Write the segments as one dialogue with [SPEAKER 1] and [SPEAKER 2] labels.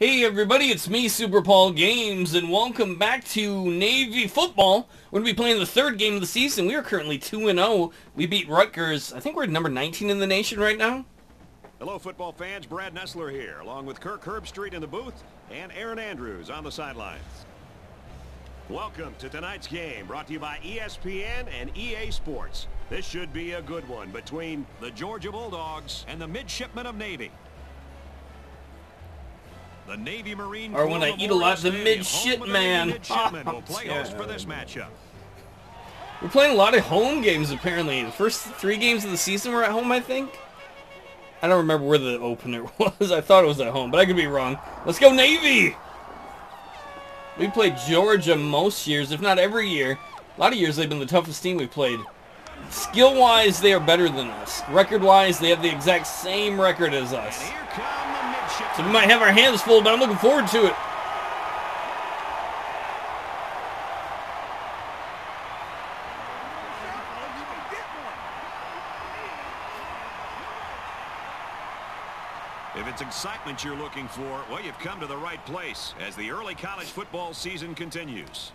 [SPEAKER 1] Hey everybody, it's me, Super Paul Games, and welcome back to Navy Football. We're going to be playing the third game of the season. We are currently 2-0. We beat Rutgers. I think we're number 19 in the nation right now.
[SPEAKER 2] Hello, football fans. Brad Nessler here, along with Kirk Herbstreit in the booth and Erin Andrews on the sidelines. Welcome to tonight's game, brought to you by ESPN and EA Sports. This should be a good one between the Georgia Bulldogs and the Midshipmen of Navy. The Navy Marine
[SPEAKER 1] Or when I eat a lot, the
[SPEAKER 2] of the
[SPEAKER 1] man.
[SPEAKER 2] Will play host for this matchup.
[SPEAKER 1] We're playing a lot of home games apparently. The first three games of the season were at home, I think. I don't remember where the opener was. I thought it was at home, but I could be wrong. Let's go Navy! We played Georgia most years, if not every year. A lot of years they've been the toughest team we've played. Skill-wise, they are better than us. Record-wise, they have the exact same record as us.
[SPEAKER 2] And here come the Midshipmen.
[SPEAKER 1] So we might have our hands full, but I'm looking forward to it.
[SPEAKER 2] If it's excitement you're looking for, well, you've come to the right place as the early college football season continues.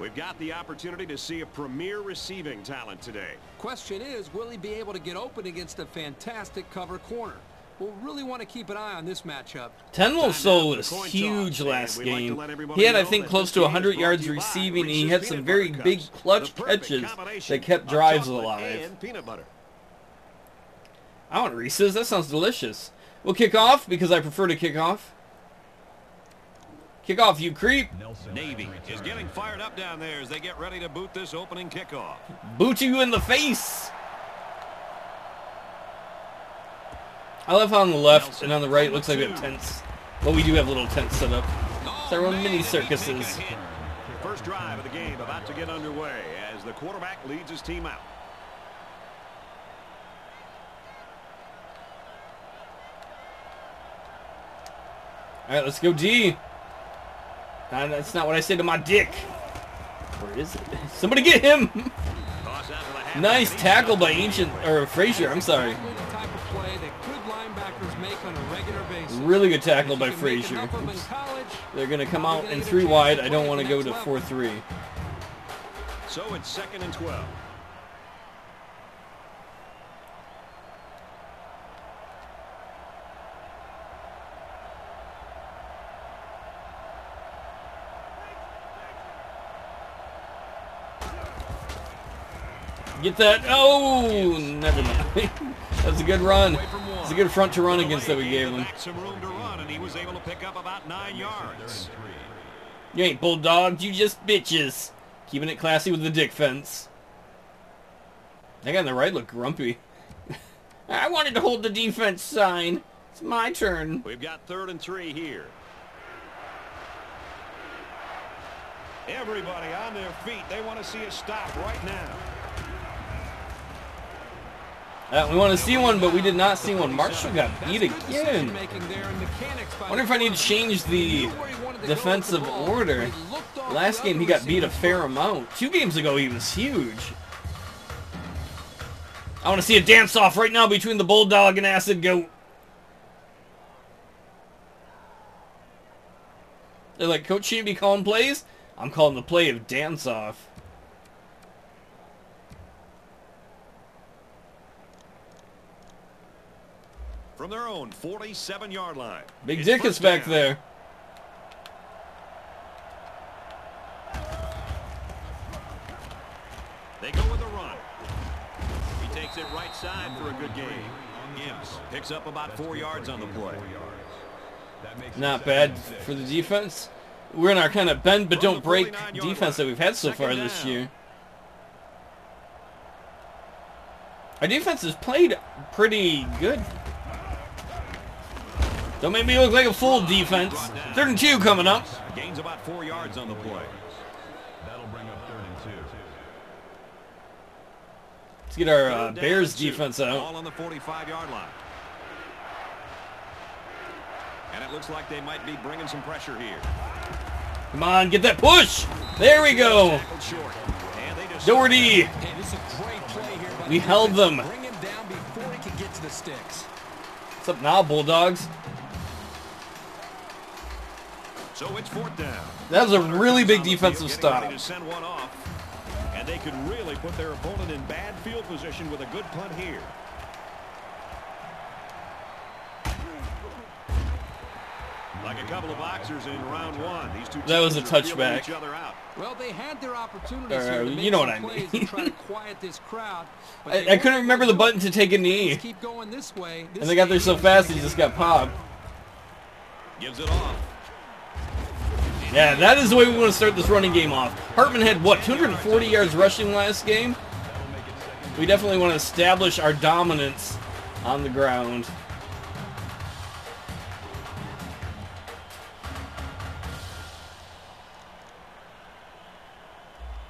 [SPEAKER 2] We've got the opportunity to see a premier receiving talent today.
[SPEAKER 3] Question is, will he be able to get open against a fantastic cover corner? We'll really want to keep an eye on this matchup.
[SPEAKER 1] Tenloso
[SPEAKER 2] Time
[SPEAKER 1] was
[SPEAKER 2] now for
[SPEAKER 1] huge
[SPEAKER 2] toss,
[SPEAKER 1] last
[SPEAKER 2] and we'd like
[SPEAKER 1] game. He had, I think, close to 100 yards
[SPEAKER 2] to you by
[SPEAKER 1] receiving. He had some very
[SPEAKER 2] Butter
[SPEAKER 1] big clutch catches that kept drives alive.
[SPEAKER 2] Peanut butter.
[SPEAKER 1] I want Reese's. That sounds delicious. We'll kick off because I prefer to kick off. Kick off, you creep.
[SPEAKER 2] Navy is getting fired up down there as they get ready to boot this opening kickoff.
[SPEAKER 1] Boot you in the face. I love how on the left and on the right it looks like we have tents. Well, we do have little tents set up. It's our own mini
[SPEAKER 2] did he take a
[SPEAKER 1] circuses.
[SPEAKER 2] First drive of the game about to get underway as the quarterback leads his team out.
[SPEAKER 1] All right, let's go D. Nah, that's not what I said to my dick. Where is it? Somebody get him.
[SPEAKER 2] Toss out to the half
[SPEAKER 1] nice tackle by Ancient or Frazier. I'm sorry. Really good tackle by
[SPEAKER 3] you can make
[SPEAKER 1] Frazier.
[SPEAKER 3] enough of 'em in
[SPEAKER 1] Oops.
[SPEAKER 3] college,
[SPEAKER 1] They're gonna come out in three wide. I don't want to go to four three.
[SPEAKER 2] So it's second and 12.
[SPEAKER 1] Get that. Oh, never mind. That's a good run. It's a good front to run against that we gave him.
[SPEAKER 2] Some room to run, and he was able to pick up about nine yards.
[SPEAKER 1] You ain't bulldogs, you just bitches. Keeping it classy with the dick fence. That guy on the right looked grumpy. I wanted to hold the defense sign. It's my turn.
[SPEAKER 2] We've got third and three here. Everybody on their feet. They want to see a stop right now.
[SPEAKER 1] Uh, we want to see one, but we did not see one. Marshall got beat again.
[SPEAKER 3] by
[SPEAKER 1] wonder if I need to change the defensive order. Last game he got beat a fair amount. Two games ago he was huge. I want to see a dance off right now between the Bulldog and Acid Goat. They're like, Coach shouldn't be calling plays? I'm calling the play of dance
[SPEAKER 2] From their own 47-yard line.
[SPEAKER 1] Big Dick is back
[SPEAKER 2] down.
[SPEAKER 1] there.
[SPEAKER 2] They go with a run. He takes it right side for a good game. Gibbs picks up about four yards on the play.
[SPEAKER 1] Not bad for the defense. We're in our kind of bend but don't break defense that we've had so far this year. Our defense has played pretty good. Don't make me look like a full defense. Third and two coming up.
[SPEAKER 2] Gains about four yards on the play.
[SPEAKER 4] That'll bring up third and two.
[SPEAKER 1] Let's get our uh, Bears defense out.
[SPEAKER 2] All on the 45-yard line. And it looks like they might be bringing some pressure here.
[SPEAKER 1] Come on, get that push. There we go.
[SPEAKER 2] Tackled short. And they just
[SPEAKER 1] Doherty.
[SPEAKER 3] Hey, this is a great play here by
[SPEAKER 1] We held them.
[SPEAKER 3] Bring him down before he can get to the sticks.
[SPEAKER 1] What's up now, Bulldogs?
[SPEAKER 2] So it's fourth down.
[SPEAKER 1] That was a really big defensive stop.
[SPEAKER 2] send one off. And they could really put their opponent in bad field position with a good punt here. Like a couple of boxers in round one, these two
[SPEAKER 1] That was a
[SPEAKER 2] are feeling
[SPEAKER 1] touchback.
[SPEAKER 2] each other out.
[SPEAKER 3] Well, they had their opportunities
[SPEAKER 1] Uh, you know what I
[SPEAKER 3] plays
[SPEAKER 1] mean.
[SPEAKER 3] and try to quiet this crowd.
[SPEAKER 1] I, I couldn't remember the
[SPEAKER 3] to do it.
[SPEAKER 1] button to take a knee.
[SPEAKER 3] Keep going this way. This
[SPEAKER 1] And they got there so fast,
[SPEAKER 3] is
[SPEAKER 1] he just got popped.
[SPEAKER 2] Gives it off.
[SPEAKER 1] Yeah, that is the way we want to start this running game off. Hartman had, what, 240 yards rushing last game? We definitely want to establish our dominance on the ground.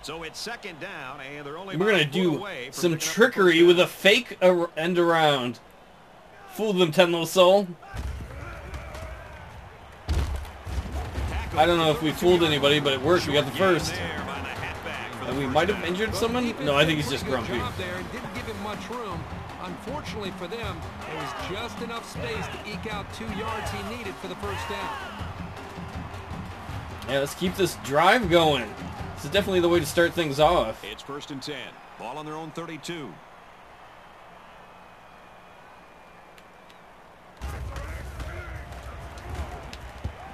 [SPEAKER 2] So it's second down, and they're only
[SPEAKER 1] We're
[SPEAKER 2] gonna
[SPEAKER 1] do some
[SPEAKER 2] picking up the first
[SPEAKER 1] trickery with a fake end around. Fool them, Tenlo Soul. I don't know if we fooled anybody, but it worked. We got the first.
[SPEAKER 2] There by the halfback for the
[SPEAKER 1] And we might have injured someone? No, I think he's just grumpy.
[SPEAKER 3] job there and didn't give him much room. Unfortunately for them, there was just enough space to eke out two yards he needed for the first down.
[SPEAKER 1] Yeah, let's keep this drive going. This is definitely the way to start things off.
[SPEAKER 2] It's first and 10. Ball on their own 32.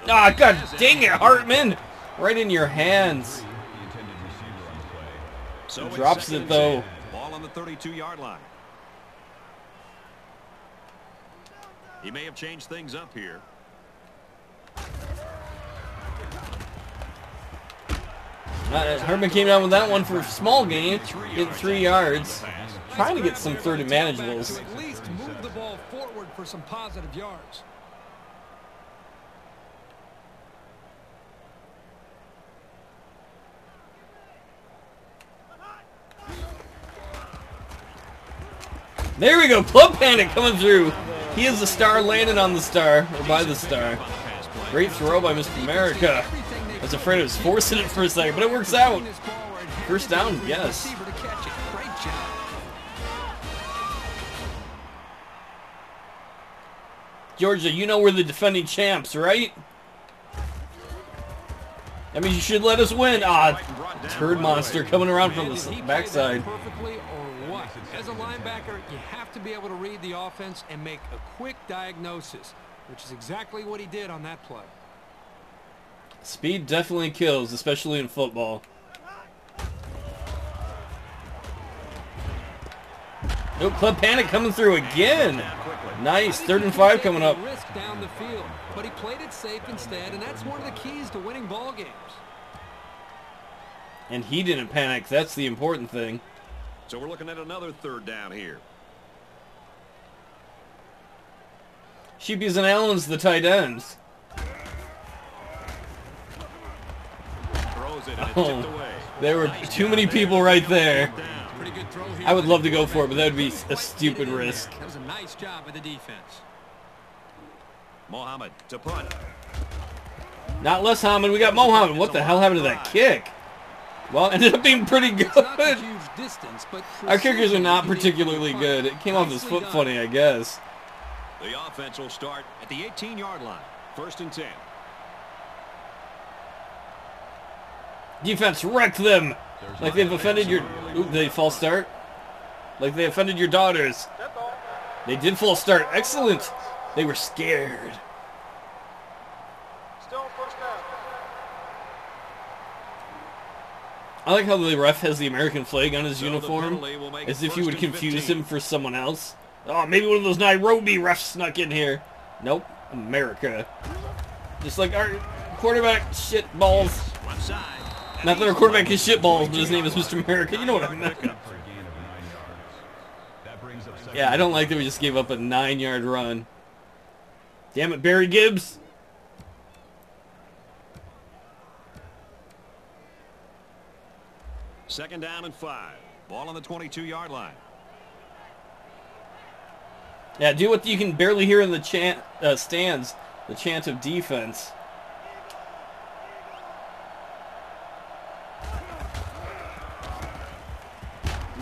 [SPEAKER 1] Ah, god dang it, Hartman! Right in your hands.
[SPEAKER 4] The intended receiver on the play.
[SPEAKER 2] So it's
[SPEAKER 1] Drops it, though.
[SPEAKER 2] Ball on the 32-yard line. He may have changed things up here.
[SPEAKER 1] Uh, Hartman came down with that one for a small gain, getting three yards. Trying to get some third and manageables.
[SPEAKER 3] To at least move the ball forward for some positive yards.
[SPEAKER 1] There we go, Club Panic coming through. He is the star landing on the star, or by the star. Great throw by Mr. America. I was afraid I was forcing it for a second, but it works out. First down, yes. Georgia, you know we're the defending champs, right? That means you should let us win. Ah, turd monster coming around from the backside.
[SPEAKER 3] As a linebacker, you be able to read the offense and make a quick diagnosis, which is exactly what he did on that play.
[SPEAKER 1] Speed definitely kills, especially in football. No Club Panic coming through again. Nice, third and five coming up.
[SPEAKER 3] Risk down the field, but he played it safe instead, and that's one of the keys to winning ball games.
[SPEAKER 1] And he didn't panic, that's the important thing.
[SPEAKER 2] So we're looking at another third down here.
[SPEAKER 1] Sheepies and Allen's the tight ends.
[SPEAKER 2] Throws it and it's
[SPEAKER 1] Oh, there were too many people right there.
[SPEAKER 2] Down.
[SPEAKER 3] Pretty good throw here.
[SPEAKER 1] I would love to go for it, but that would be a stupid risk.
[SPEAKER 3] That was a nice job by the defense.
[SPEAKER 2] Mohammed to punt.
[SPEAKER 1] Not less Hamid, we got Mohammed. What the hell happened to that kick? Well, it ended up being pretty
[SPEAKER 3] It's not a
[SPEAKER 1] good.
[SPEAKER 3] huge distance, but
[SPEAKER 1] Our kickers are not particularly good. It came off his foot funny, I guess.
[SPEAKER 2] The offense will start at the 18-yard line. First and 10.
[SPEAKER 1] Defense wrecked them. Like they've offended your... Ooh, they false start? Like they offended your daughters. They did false start. Excellent. They were scared. I like how the ref has the American flag on his
[SPEAKER 2] So
[SPEAKER 1] uniform,
[SPEAKER 2] penalty will make
[SPEAKER 1] as if you would confuse
[SPEAKER 2] 15.
[SPEAKER 1] him for someone else. Oh, maybe one of those Nairobi refs snuck in here. Nope, America. Just like our quarterback shit balls. Not that our quarterback is shit balls, but his name is Mr. America. You know what I
[SPEAKER 4] second
[SPEAKER 1] Yeah, I don't like that we just gave up a nine-yard run. Damn it, Barry Gibbs.
[SPEAKER 2] Second down and five. Ball on the 22-yard line.
[SPEAKER 1] Yeah, do what you can barely hear in the chant uh, stands, the chant of defense.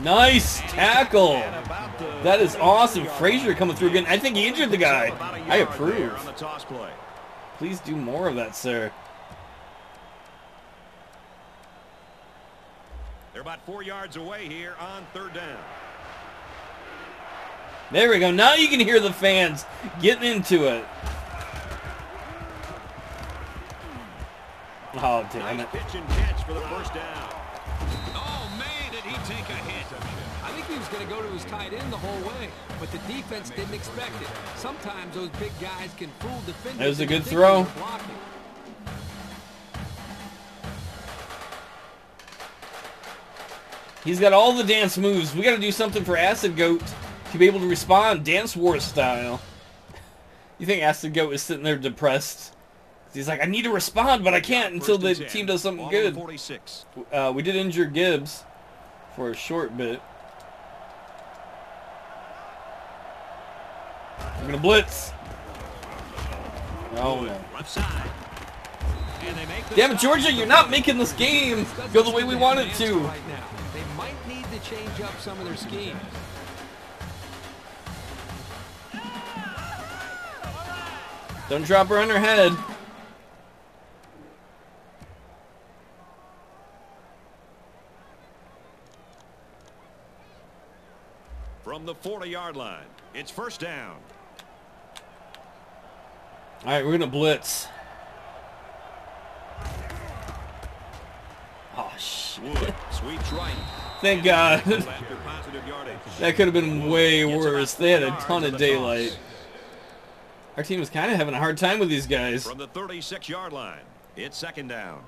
[SPEAKER 1] Nice tackle. That is awesome. Frazier coming through again. I think he injured the guy. I approve. Please do more of that, sir.
[SPEAKER 2] They're about four yards away here on third down.
[SPEAKER 1] There we go. Now you can hear the fans getting into it. Oh, damn
[SPEAKER 2] Nice
[SPEAKER 1] it.
[SPEAKER 2] pitch and catch for the first down.
[SPEAKER 3] Oh, man, did he take a hit. I think he was going to go to his tight end the whole way, but the defense didn't expect it. Sometimes those big guys can fool defenders.
[SPEAKER 1] That was a good throw. He's got all the dance moves. We got to do something for Acid Goat to be able to respond Dance War style. You think Acid Goat is sitting there depressed? He's like, I need to respond, but I can't until the
[SPEAKER 2] 10.
[SPEAKER 1] team does something
[SPEAKER 2] Ball on the
[SPEAKER 1] good.
[SPEAKER 2] 46.
[SPEAKER 1] Uh, we did injure Gibbs for a short bit. We're gonna blitz. Oh no.
[SPEAKER 2] Left side. And they make the
[SPEAKER 1] Damn it. Georgia, you're not making this game go the way we want it to.
[SPEAKER 3] They might need to change up some of their schemes.
[SPEAKER 1] Don't drop her on her head.
[SPEAKER 2] From the 40-yard line, it's first down.
[SPEAKER 1] All right, we're gonna blitz. Oh shit! Thank God.
[SPEAKER 2] After positive yardage.
[SPEAKER 1] that could have been way worse. They had a ton of daylight. Our team was kind of having a hard time with these guys.
[SPEAKER 2] From the 36-yard line, it's second down.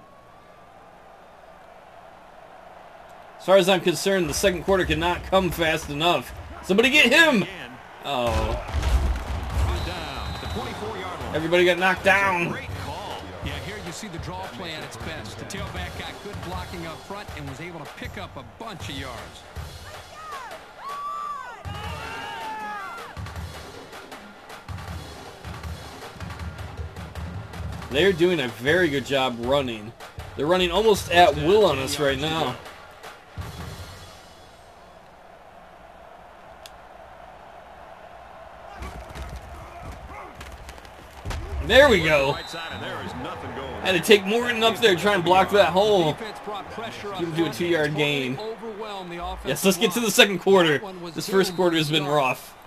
[SPEAKER 1] As far as I'm concerned, the second quarter cannot come fast enough. Somebody get him! Oh,
[SPEAKER 2] down. The 24-yard line.
[SPEAKER 1] everybody got knocked down.
[SPEAKER 2] Great call.
[SPEAKER 3] Yeah, here you see the draw play at its best. The tailback got good blocking up front and was able to pick up a bunch of yards.
[SPEAKER 1] They're doing a very good job running. They're running almost at will on us right now. There we go. Had to take Morton up there to try and block that hole. Give him to a two-yard gain. Yes, let's get to the second quarter. This first quarter has been rough.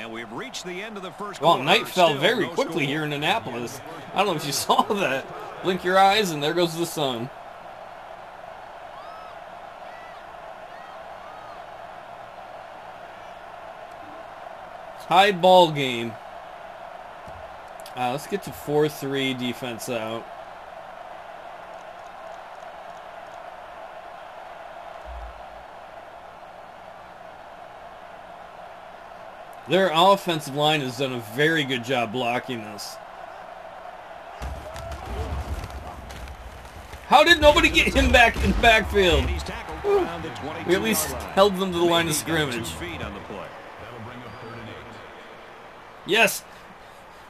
[SPEAKER 2] And we've reached the end of the first
[SPEAKER 1] Well,
[SPEAKER 2] quarter.
[SPEAKER 1] night fell
[SPEAKER 2] Still
[SPEAKER 1] very
[SPEAKER 2] no
[SPEAKER 1] quickly
[SPEAKER 2] score.
[SPEAKER 1] here in Annapolis. I don't know if you saw that. Blink your eyes and there goes the sun. High ball game. Uh, let's get to 4-3 defense out. Their offensive line has done a very good job blocking us. How did nobody get him back in the backfield?
[SPEAKER 2] And he's tackled around the 22
[SPEAKER 1] We at least held them to the line of
[SPEAKER 2] He's got two
[SPEAKER 1] scrimmage.
[SPEAKER 2] feet on the play.
[SPEAKER 4] That'll bring up third and eight.
[SPEAKER 1] Yes.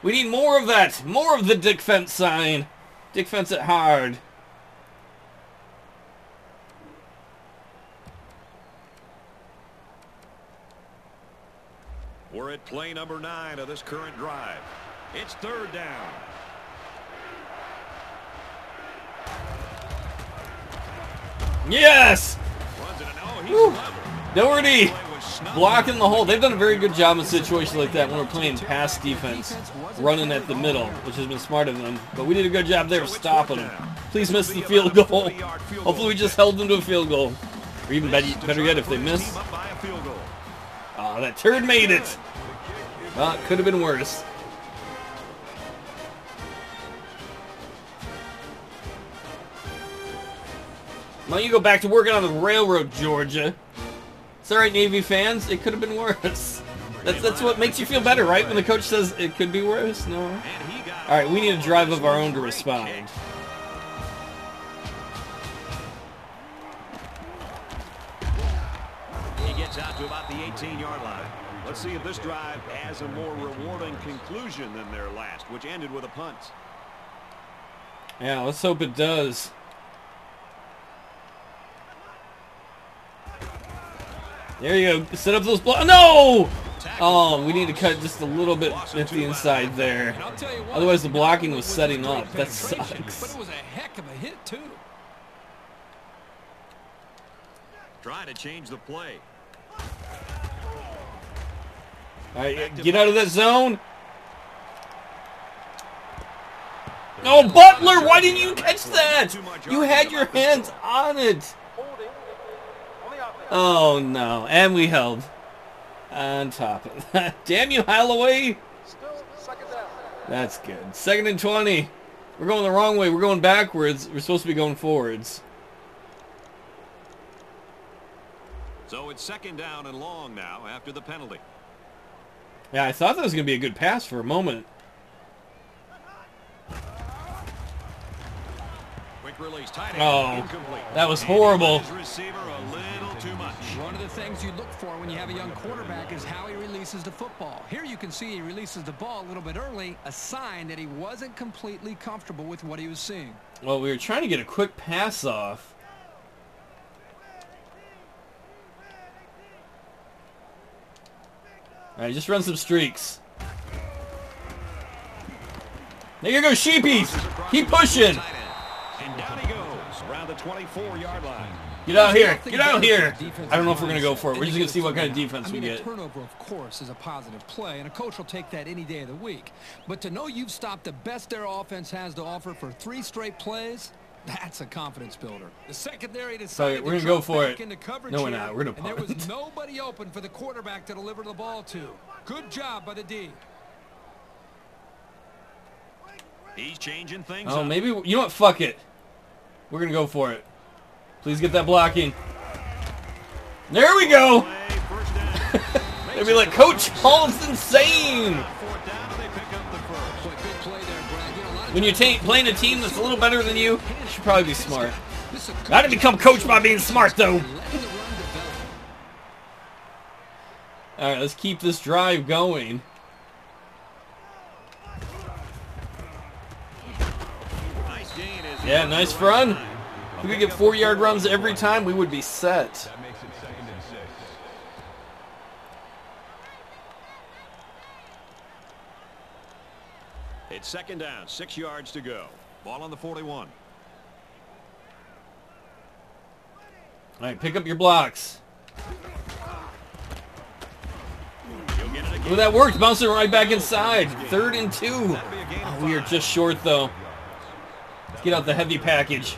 [SPEAKER 1] We need more of that. More of the defense sign. Defense it hard.
[SPEAKER 2] We're at play number nine of this current drive. It's third down.
[SPEAKER 1] Yes!
[SPEAKER 2] Runs it and he's
[SPEAKER 1] Woo. Doherty
[SPEAKER 2] Play was snubbed.
[SPEAKER 1] blocking the hole. They've done a very good job in situations like that when we're playing pass defense, running at the middle, which has been smart of them. But we did a good job there of stopping them. Please miss the field goal. Hopefully we just held them to a field goal. Or even better, better yet, if they miss.
[SPEAKER 2] Team up by a field goal.
[SPEAKER 1] Oh, that turd made it. Well, it could have been worse. Why don't you go back to working on the railroad, Georgia? It's all right, Navy fans. It could have been worse. That's that's what makes you feel better, right? When the coach says it could be worse. No.
[SPEAKER 2] And he got
[SPEAKER 1] All right, we need a drive of our own to respond.
[SPEAKER 2] He gets out to about the 18-yard line. Let's see if this drive has a more rewarding conclusion than their last, which ended with a punt.
[SPEAKER 1] Yeah, let's hope it does. There you go. Set up those blocks. No! Oh, we need to cut just a little bit at the inside there.
[SPEAKER 3] And I'll tell you what,
[SPEAKER 1] Otherwise, the blocking was
[SPEAKER 3] was
[SPEAKER 1] setting up. That sucks.
[SPEAKER 3] But it was a heck of a hit, too.
[SPEAKER 2] Trying to change the play.
[SPEAKER 1] All right, get out of that zone. No, oh, Butler, why didn't you catch that? You had your hands on it. Oh, no. And we held on top of that. Damn you, Holloway. That's good. Second and 20. We're going the wrong way. We're going backwards. We're supposed to be going forwards.
[SPEAKER 2] So it's second down and long now after the penalty.
[SPEAKER 1] Yeah, I thought that was going to be a good pass for a moment.
[SPEAKER 2] Quick release, tight end,
[SPEAKER 1] Oh,
[SPEAKER 2] incomplete.
[SPEAKER 1] that was horrible.
[SPEAKER 2] receiver a little too much.
[SPEAKER 3] One of the things you look for when you have a young quarterback is how he releases the football. Here you can see he releases the ball a little bit early, a sign that he wasn't completely comfortable with what he was seeing.
[SPEAKER 1] Well, we were trying to get a quick pass off. All right, just run some streaks. There you go, sheepies. Keep pushing.
[SPEAKER 2] And down he goes around the 24-yard line.
[SPEAKER 1] Get out here. Get out here.
[SPEAKER 3] for a defensive
[SPEAKER 1] I don't know if we're gonna go for it. We're just gonna see what kind of defense
[SPEAKER 3] I
[SPEAKER 1] we get.
[SPEAKER 3] A turnover, of course, is a positive play, and a coach will take that any day of the week. But to know you've stopped the best their offense has to offer for three straight plays, that's a confidence builder. The secondary decided
[SPEAKER 1] we're
[SPEAKER 3] to
[SPEAKER 1] gonna go for it. No, we're not. We're gonna
[SPEAKER 3] and there was nobody open for the quarterback to deliver the ball to. Good job by the D.
[SPEAKER 2] He's changing things
[SPEAKER 1] Oh,
[SPEAKER 2] up.
[SPEAKER 1] maybe you know what? Fuck it. We're gonna go for it. Please get that blocking. There we go.
[SPEAKER 2] Play, first down.
[SPEAKER 1] They'd be like, Coach Hall's insane. When you're playing a team that's a little better than you, you should probably be smart.
[SPEAKER 3] A
[SPEAKER 1] Gotta become coach by being smart, though. All right, let's keep this drive going. Yeah, nice run. If we could get four-yard runs every time, we would be set.
[SPEAKER 4] That makes it second and six.
[SPEAKER 2] It's second down, six yards to go. Ball on the 41.
[SPEAKER 1] All right, pick up your blocks.
[SPEAKER 2] He'll get it again.
[SPEAKER 1] Ooh, that worked. Bouncing right back inside. Third and two.
[SPEAKER 2] That'll be a gain of
[SPEAKER 1] Oh, we are just short, though. Let's get out the heavy package.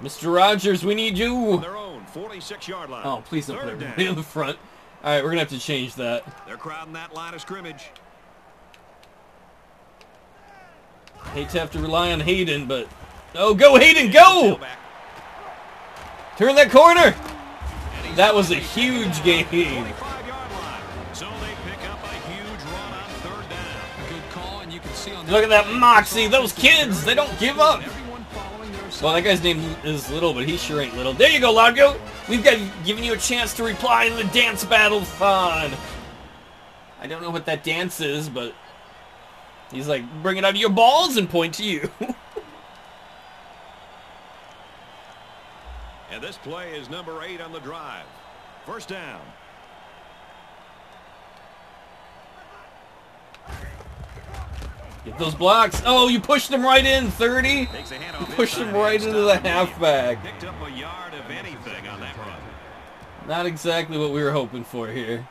[SPEAKER 1] Mr. Rogers, we need you.
[SPEAKER 2] Their own 46-yard line.
[SPEAKER 1] Oh, please don't put
[SPEAKER 2] down.
[SPEAKER 1] in the front. All right, we're going to have to change that.
[SPEAKER 2] They're crowding that line of scrimmage.
[SPEAKER 1] Hate to have to rely on Hayden, but... Oh, go Hayden, go! Turn that corner! That was a huge game.
[SPEAKER 2] 25-yard line. So they pick up a huge run on third down.
[SPEAKER 3] Good call, and you can see on
[SPEAKER 1] Look at that moxie. Those kids, they don't give up. Well, that guy's name is Little, but he sure ain't little. There you go, Largo. We've got given you a chance to reply in the dance battle fun. I don't know what that dance is, but he's like, bring it out of your balls and point to you.
[SPEAKER 2] And this play is number eight on the drive. First down.
[SPEAKER 1] Get those blocks. Oh, you pushed them right in, 30.
[SPEAKER 2] Takes a
[SPEAKER 1] You pushed
[SPEAKER 2] inside
[SPEAKER 1] right into the halfback.
[SPEAKER 2] Picked up a yard of anything on that run.
[SPEAKER 1] Not exactly what we were hoping for here.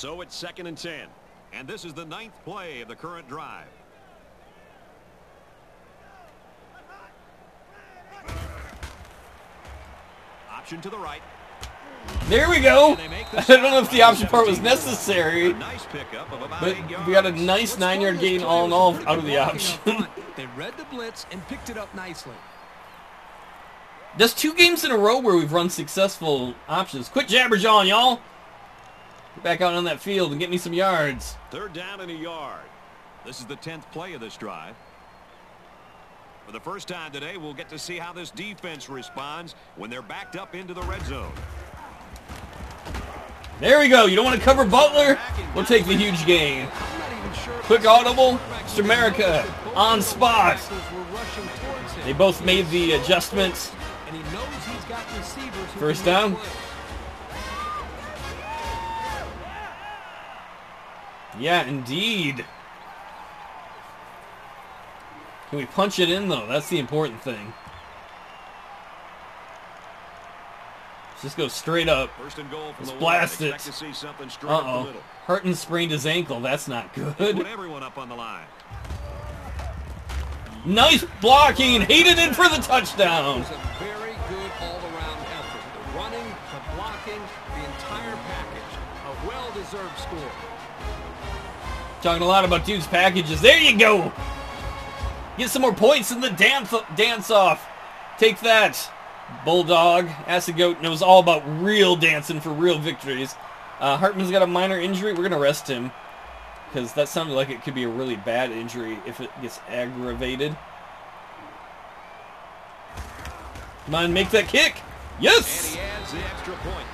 [SPEAKER 2] So it's second and ten. And this is the ninth play of the current drive. Option to the right.
[SPEAKER 1] There we go.
[SPEAKER 2] And they make the
[SPEAKER 1] I don't know if the option part was necessary,
[SPEAKER 2] nice pickup of about
[SPEAKER 1] but we got a nice nine-yard gain all in all out of the option.
[SPEAKER 3] They read the blitz and picked it up nicely.
[SPEAKER 1] That's two games in a row where we've run successful options. Quit jabberjawing, y'all. Get back out on that field and get me some yards.
[SPEAKER 2] Third down and a yard. This is the 10th play of this drive. For the first time today, we'll get to see how this defense responds when they're backed up into the red zone.
[SPEAKER 1] There we go. You don't want to cover Butler? We'll take the huge gain.
[SPEAKER 3] I'm not even sure if
[SPEAKER 1] Quick audible.
[SPEAKER 3] quarterback
[SPEAKER 1] Mr. America on spot.
[SPEAKER 3] linebackers were rushing towards him.
[SPEAKER 1] They both made the adjustments.
[SPEAKER 3] And he knows he's got receivers who
[SPEAKER 1] First down. Yeah, indeed. Can we punch it in, though? That's the important thing. Let's just go straight up.
[SPEAKER 2] First and goal from
[SPEAKER 1] Let's
[SPEAKER 2] the
[SPEAKER 1] blast it.
[SPEAKER 2] To see something straight
[SPEAKER 1] Uh-oh. Hurton sprained his ankle. That's not
[SPEAKER 2] Put
[SPEAKER 1] good.
[SPEAKER 2] everyone up on the line.
[SPEAKER 1] Nice blocking. Heated in for the touchdown.
[SPEAKER 3] very good all-around effort. The running, the blocking, the entire package. A well-deserved score.
[SPEAKER 1] Talking a lot about dudes' packages. There you go. Get some more points in the dance dance off. Take that, Bulldog. Acid Goat knows all about real dancing for real victories. Uh, Hartman's got a minor injury. We're gonna rest him because that sounded like it could be a really bad injury if it gets aggravated. Come on, make that kick.
[SPEAKER 2] And
[SPEAKER 1] Yes.
[SPEAKER 2] he adds the extra point.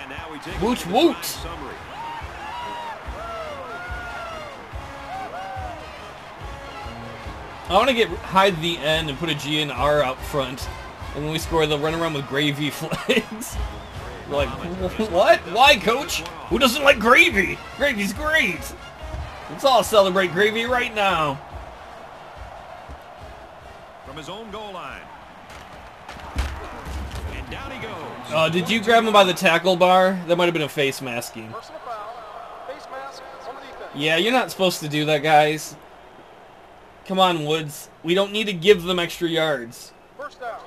[SPEAKER 2] And now we take
[SPEAKER 1] Woot woot. I want to get hide the N and put a G and R out front. And when we score, they'll run around with gravy flags. Like, what? Why, coach? Who doesn't like gravy? Gravy's great. Let's all celebrate gravy right now.
[SPEAKER 2] From his own goal line. And down he goes.
[SPEAKER 1] Uh, did you grab him by the tackle bar? That might have been a face masking.
[SPEAKER 5] Personal foul. Face mask on the defense.
[SPEAKER 1] Yeah, you're not supposed to do that, guys. Come on, Woods. We don't need to give them extra yards.
[SPEAKER 5] First down.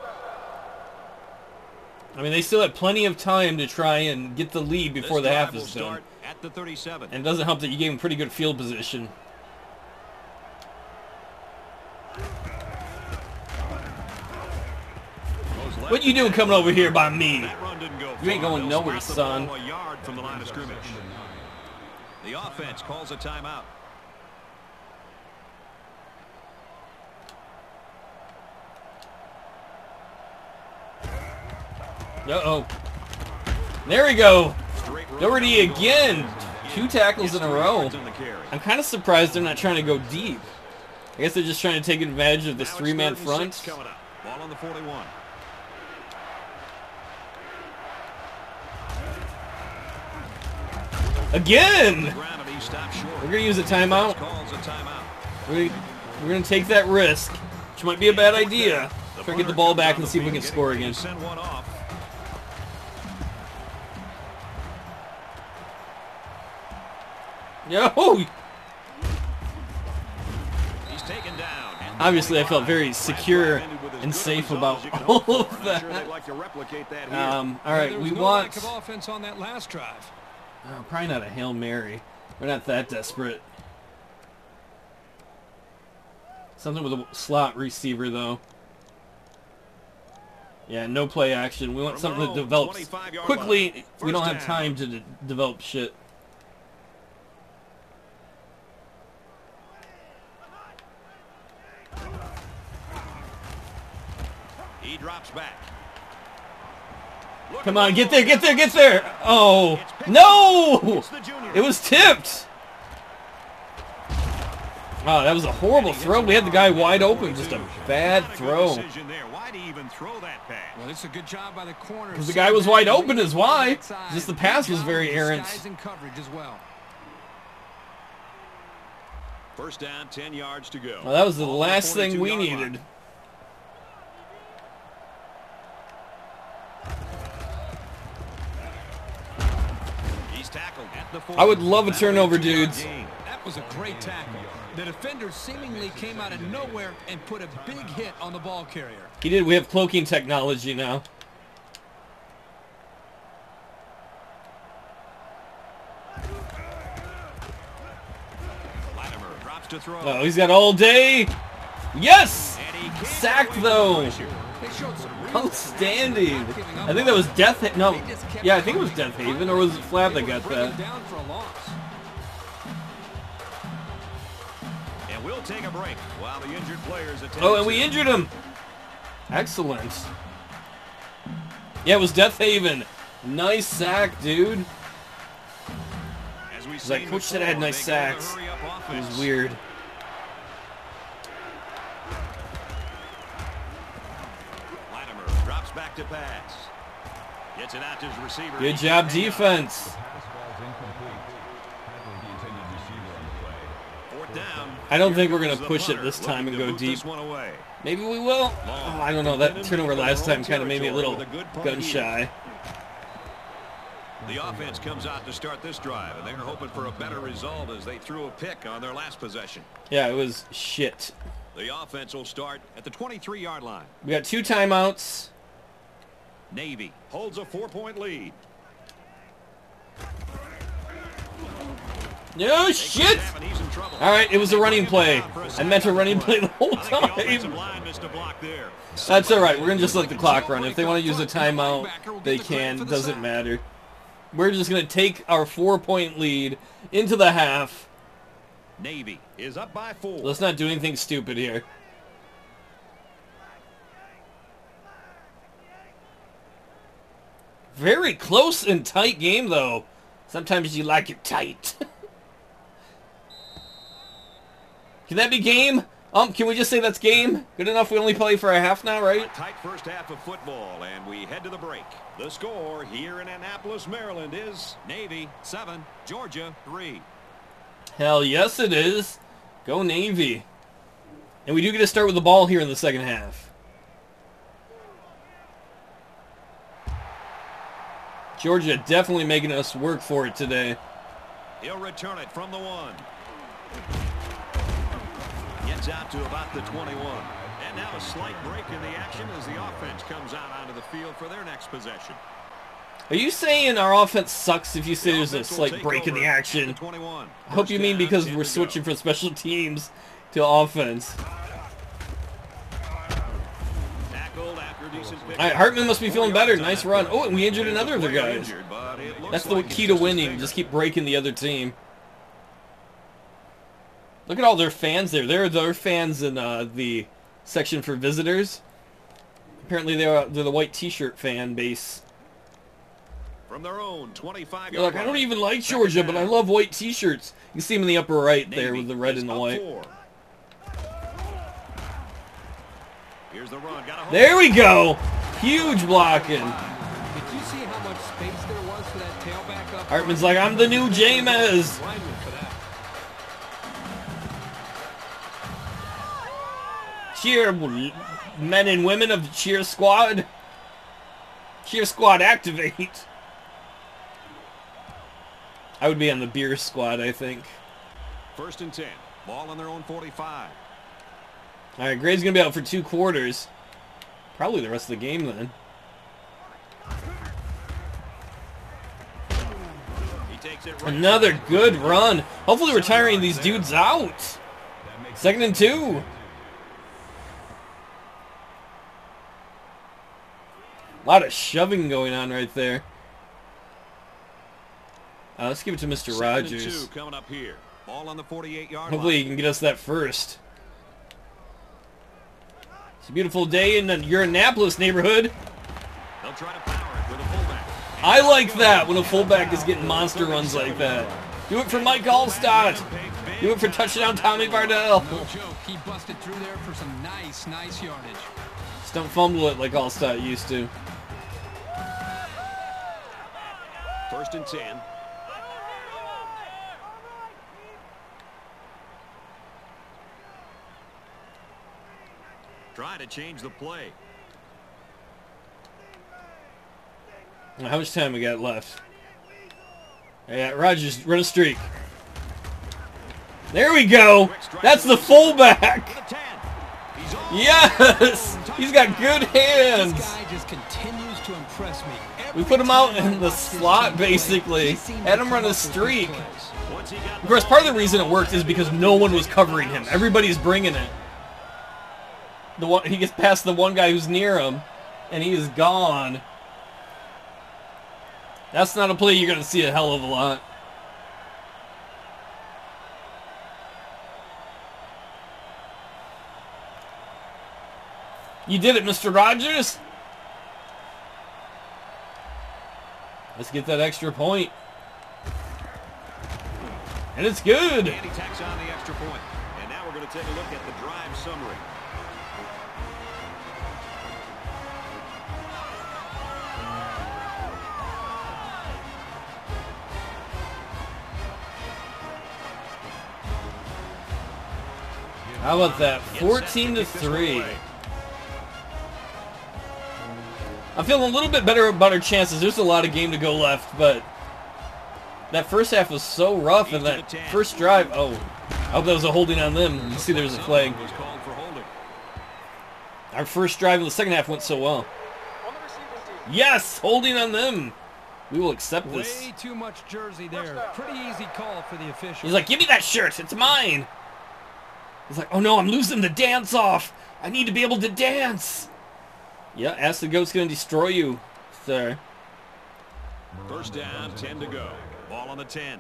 [SPEAKER 1] I mean, they still had plenty of time to try and get the lead before
[SPEAKER 2] This
[SPEAKER 1] the half
[SPEAKER 2] drive will
[SPEAKER 1] is done.
[SPEAKER 2] at the 37.
[SPEAKER 1] And it doesn't help that you gave them pretty good field position.
[SPEAKER 2] Goes left
[SPEAKER 1] What you doing coming over here by me?
[SPEAKER 2] That run didn't go
[SPEAKER 1] You ain't going nowhere, son.
[SPEAKER 2] ball A yard from the line of scrimmage. The offense calls a timeout.
[SPEAKER 1] Uh-oh. There we go. Doherty
[SPEAKER 2] down the goal
[SPEAKER 1] again. Two tackles in a row.
[SPEAKER 2] yards on the carry.
[SPEAKER 1] I'm kind of surprised they're not trying to go deep. I guess they're just trying to take advantage of this three-man front.
[SPEAKER 2] six Coming up. Ball on the 41.
[SPEAKER 1] Again!
[SPEAKER 2] Ground and he stopped short.
[SPEAKER 1] We're going to use a timeout.
[SPEAKER 2] Calls a timeout.
[SPEAKER 1] We're we're gonna take that risk, which might be a bad idea. Try to get the ball back and see if we can score again. Yo!
[SPEAKER 2] He's taken down.
[SPEAKER 1] Obviously, I felt very secure
[SPEAKER 2] ended with as
[SPEAKER 1] and safe about all of
[SPEAKER 2] for. I'm sure
[SPEAKER 1] that.
[SPEAKER 2] like to replicate that here.
[SPEAKER 1] Um, all
[SPEAKER 3] Yeah,
[SPEAKER 1] we
[SPEAKER 3] no
[SPEAKER 1] want
[SPEAKER 3] lack of offense on that last drive.
[SPEAKER 1] oh, probably not a hail mary. We're not that desperate. Something with a slot receiver though. Yeah, no play action. We want something
[SPEAKER 2] their
[SPEAKER 1] that develops quickly. We don't have time to de- develop shit.
[SPEAKER 2] He drops back.
[SPEAKER 1] Come on, get there, get there, get there! Oh, no!
[SPEAKER 2] It's the junior.
[SPEAKER 1] It was tipped. Oh, that was a horrible throw. We had the guy wide open. Just a bad
[SPEAKER 2] Not a good
[SPEAKER 1] throw.
[SPEAKER 2] decision there. Why do you even throw that pass?
[SPEAKER 3] Well, it's a good job by the corner.
[SPEAKER 1] Because the guy was wide open is why. Just
[SPEAKER 3] Just
[SPEAKER 1] the pass was very errant.
[SPEAKER 3] in coverage as well.
[SPEAKER 2] First down, 10 yards to go.
[SPEAKER 1] Well, that was the
[SPEAKER 2] Ball on
[SPEAKER 1] last thing we
[SPEAKER 2] 42-yard line.
[SPEAKER 1] needed.
[SPEAKER 2] He's tackled at the
[SPEAKER 1] I would love a turnover, dudes.
[SPEAKER 3] That was a great tackle. The defender seemingly came out of nowhere and put a big hit on the ball carrier.
[SPEAKER 1] He did. We have cloaking technology now.
[SPEAKER 2] Latimer drops to throw.
[SPEAKER 1] Oh, he's got all day. Yes! Sacked, though.
[SPEAKER 2] from the pressure.
[SPEAKER 3] They showed some real
[SPEAKER 1] Outstanding.
[SPEAKER 3] not giving up
[SPEAKER 1] I think that was Death. Ha- no,
[SPEAKER 3] They just kept
[SPEAKER 1] yeah, I think it was. Death Haven, or was it Flab that got that?
[SPEAKER 3] down for a loss.
[SPEAKER 2] And we'll take a break while the injured players attend
[SPEAKER 1] Oh, and we injured him. Excellent. Yeah, it was Death Haven. Nice sack, dude.
[SPEAKER 2] We've
[SPEAKER 1] like, Coach said I had nice
[SPEAKER 2] to
[SPEAKER 1] sacks. It was weird.
[SPEAKER 2] Latimer drops back to pass. Gets it out to his receiver.
[SPEAKER 1] Good job,
[SPEAKER 2] can't hang on.
[SPEAKER 1] defense.
[SPEAKER 4] Pass ball's incomplete. Tackling the intended receiver on the
[SPEAKER 2] brought down.
[SPEAKER 1] I don't think we're gonna push it this time and go deep. Maybe we will. Oh, I don't know. That turnover last time kind of made me a little gun shy.
[SPEAKER 2] The offense comes out to start this drive, and they're hoping for a better result as they threw a pick on their last possession.
[SPEAKER 1] Yeah, it was shit.
[SPEAKER 2] The offense will start at the 23-yard line.
[SPEAKER 1] We got two timeouts.
[SPEAKER 2] Navy holds a four-point lead.
[SPEAKER 1] No
[SPEAKER 2] They
[SPEAKER 1] shit!
[SPEAKER 2] keep having, he's in trouble.
[SPEAKER 1] All right, it was a running play.
[SPEAKER 2] down for a
[SPEAKER 1] I meant a running play. the whole
[SPEAKER 2] I think the offensive
[SPEAKER 1] time.
[SPEAKER 2] line missed a block there.
[SPEAKER 1] That's all right. We're gonna just let the clock run. If they want to use a timeout, they can. Doesn't matter. We're just gonna take our four-point lead into the half.
[SPEAKER 2] Navy is up by four.
[SPEAKER 1] Let's not do anything stupid here. Very close and tight game, though. Sometimes you like it tight. can that be game? Um, can we just say that's game? Good enough we only play for a half now, right?
[SPEAKER 2] Tight first half of football, and we head to the break. The score here in Annapolis, Maryland is Navy 7, Georgia 3.
[SPEAKER 1] Hell yes it is. Go Navy. And we do get to start with the ball here in the second half. Georgia definitely making us work for it today.
[SPEAKER 2] He'll return it from the one. Gets out to about the 21. And now a slight break in the action as the offense comes out onto the field for their next possession.
[SPEAKER 1] Are you saying our offense sucks if you say
[SPEAKER 2] The
[SPEAKER 1] there's a slight break in the action?
[SPEAKER 2] the 21.
[SPEAKER 1] I hope you mean because we're switching from special teams to offense.
[SPEAKER 2] Tackled after a decent pick.
[SPEAKER 1] All right, Hartman must be feeling better. Nice run. Oh, and we injured another of their guys.
[SPEAKER 2] Injured, but it looks
[SPEAKER 1] That's the key to winning. Just keep breaking the other team. Look at all their fans there. There are their fans in uh, the section for visitors. Apparently they're, they're the white t-shirt fan base.
[SPEAKER 2] From their own 25
[SPEAKER 1] They're like, I don't even like Georgia, but I love white t-shirts. You can see them in the upper right there with the red and the white.
[SPEAKER 2] Here's the run. Got a.
[SPEAKER 1] There we go. Huge blocking.
[SPEAKER 3] Did you see how much space there was for that tailback up?
[SPEAKER 1] Hartman's like, I'm the new Jameis. Cheer, men and women of the cheer squad. Cheer squad activate. I would be on the beer squad, I think.
[SPEAKER 2] First and 10. Ball on their own 45.
[SPEAKER 1] All right, Gray's gonna be out for two quarters. Probably the rest of the game then.
[SPEAKER 2] He takes it right.
[SPEAKER 1] Another good run. Hopefully we're tiring these dudes out. Second and two. A lot of shoving going on right there. Uh, let's give it to Mr. Rogers.
[SPEAKER 2] coming up here. Ball on the 48-yard
[SPEAKER 1] Hopefully he can get us that first. It's a beautiful day in the, your Annapolis neighborhood.
[SPEAKER 2] They'll try to power it with a fullback.
[SPEAKER 1] I like that when a fullback is getting monster runs like that. Do it for Mike Alstott. Do it for touchdown Tommy Bardell.
[SPEAKER 3] No joke. He busted through there for some nice, nice yardage.
[SPEAKER 1] Just don't fumble it like Alstott used to.
[SPEAKER 2] First and 10. Try to change the play.
[SPEAKER 1] How much time we got left? Yeah, Rogers, run a streak. There we go. That's the fullback.
[SPEAKER 2] With a 10. He's on.
[SPEAKER 1] Yes, he's got good
[SPEAKER 3] This
[SPEAKER 1] hands.
[SPEAKER 3] guy just continues to impress me.
[SPEAKER 1] We put him out in the slot, basically. Had him run a streak.
[SPEAKER 2] Once he got
[SPEAKER 1] Of course, part of the reason it worked is because no one was covering him. Everybody's bringing it. The one he gets past the one guy who's near him, and he is gone. That's not a play you're gonna see a hell of a lot. You did it, Mr. Rogers. Let's get that extra point. And it's good.
[SPEAKER 2] And he tacks on the extra point. And now we're going to take a look at the drive summary.
[SPEAKER 1] How about that? 14 to 3. I'm feeling a little bit better about our chances. There's a lot of game to go left, but that first half was so rough, and that first drive. Oh, I hope that was a holding on them. You see, there's a flag.
[SPEAKER 2] Was called for holding.
[SPEAKER 1] Our first drive in the second half went so well.
[SPEAKER 5] On the receiving team.
[SPEAKER 1] Yes, holding on them. We will accept this.
[SPEAKER 3] Way too much jersey there. Pretty easy call for the official.
[SPEAKER 1] He's like, give me that shirt. It's mine. He's like, oh no, I'm losing the dance off. I need to be able to dance. Yeah, Acid Goat's going to destroy you, sir.
[SPEAKER 2] First down, 10 to go. Ball on the 10.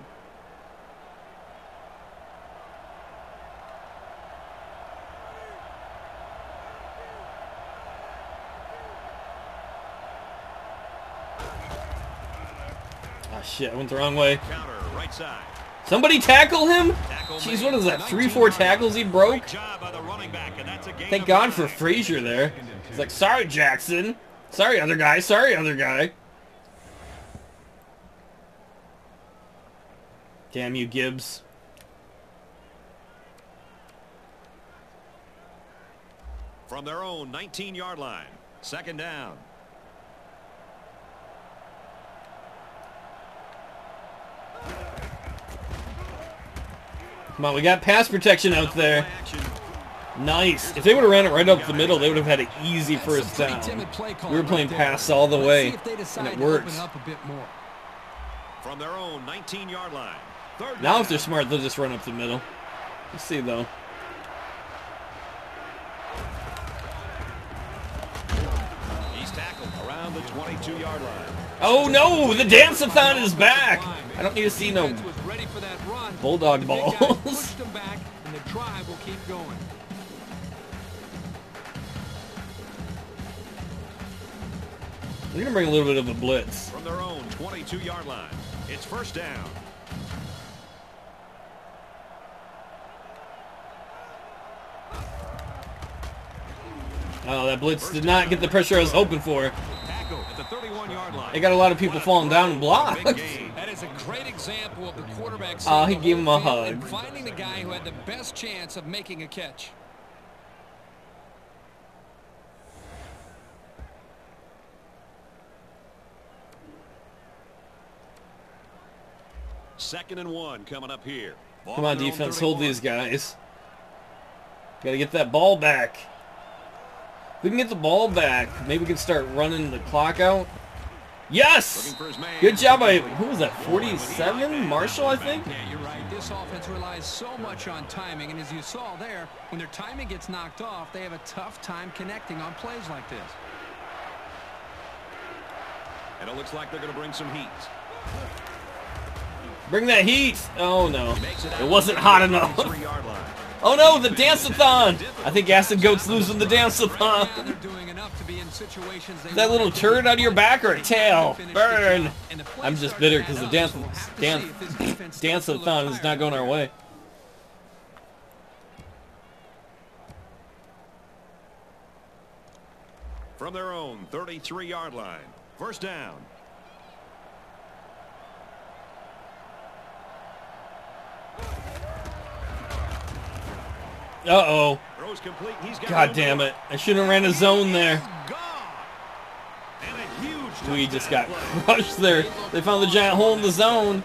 [SPEAKER 1] Oh shit, I went the wrong way.
[SPEAKER 2] Counter, right side.
[SPEAKER 1] Somebody tackle him? Jeez, what is that? Three, four tackles he broke?
[SPEAKER 2] Great job by the running back, and that's a gain
[SPEAKER 1] Thank God for. Frazier there. He's like, sorry, Jackson. Sorry, other guy. Sorry, other guy. Damn you, Gibbs.
[SPEAKER 2] From their own 19-yard line. Second down.
[SPEAKER 1] Come on, we got pass protection out there. Nice. If they would have ran it right up the middle, they would have had an easy first down. We were playing pass all the way,
[SPEAKER 3] see if they
[SPEAKER 1] and
[SPEAKER 3] decide
[SPEAKER 1] it
[SPEAKER 3] to
[SPEAKER 1] works.
[SPEAKER 3] open up a bit more.
[SPEAKER 2] From their own 19-yard line.
[SPEAKER 1] Now if they're smart, they'll just run up the middle. Let's see, though.
[SPEAKER 2] He's tackled around the 22-yard line.
[SPEAKER 1] Oh, no! The dance-a-thon is back! I don't need to see no
[SPEAKER 3] Defense was ready for that run.
[SPEAKER 1] bulldog
[SPEAKER 3] The big guy
[SPEAKER 1] balls.
[SPEAKER 3] pushed him back, and the drive will keep going.
[SPEAKER 1] We're gonna bring a little bit of a blitz.
[SPEAKER 2] From their own 22-yard line. It's first down.
[SPEAKER 1] Oh, that blitz did not get the pressure I was hoping for.
[SPEAKER 2] Tackle at the 31-yard line.
[SPEAKER 1] They got a lot of people falling down and blocked.
[SPEAKER 3] That is a great example of the quarterback.
[SPEAKER 1] Aw, ah,
[SPEAKER 3] seeing
[SPEAKER 1] he gave him a hug.
[SPEAKER 3] and Finding the guy who had the best chance of making a catch.
[SPEAKER 2] Second and one coming up here. Ball
[SPEAKER 1] Come on,
[SPEAKER 2] on their own
[SPEAKER 1] defense, hold these guys. Gotta get that ball back. If we can get the ball back, maybe we can start running the clock out. Yes!
[SPEAKER 2] Looking for his man.
[SPEAKER 1] Good job by, who was that, 47? Marshall, I think?
[SPEAKER 3] Yeah, you're right. This offense relies so much on timing, and as you saw there, when their timing gets knocked off, they have a tough time connecting on plays like this.
[SPEAKER 2] And it looks like they're going to bring some heat.
[SPEAKER 1] Bring that heat! Oh no, it wasn't hot enough.
[SPEAKER 2] 23-yard line.
[SPEAKER 1] Oh no, the dance-a-thon! I think Acid Goat's losing the
[SPEAKER 3] Now
[SPEAKER 1] dance-a-thon.
[SPEAKER 3] they're doing enough to be in situations they
[SPEAKER 1] That little
[SPEAKER 3] want to
[SPEAKER 1] turd
[SPEAKER 3] be.
[SPEAKER 1] out of your back or a tail? Burn!
[SPEAKER 3] job. And the play
[SPEAKER 1] I'm just bitter because the dance,
[SPEAKER 3] up, so we'll have to
[SPEAKER 1] dance,
[SPEAKER 3] see if this defense starts to look
[SPEAKER 1] dance-a-thon is not going our way.
[SPEAKER 2] From their own 33-yard line. First down.
[SPEAKER 1] Uh-oh.
[SPEAKER 2] Throws complete. He's got
[SPEAKER 1] God damn it. I shouldn't have ran a zone there.
[SPEAKER 2] Gone. And a huge
[SPEAKER 1] We just got crushed there. They found the giant hole in the zone.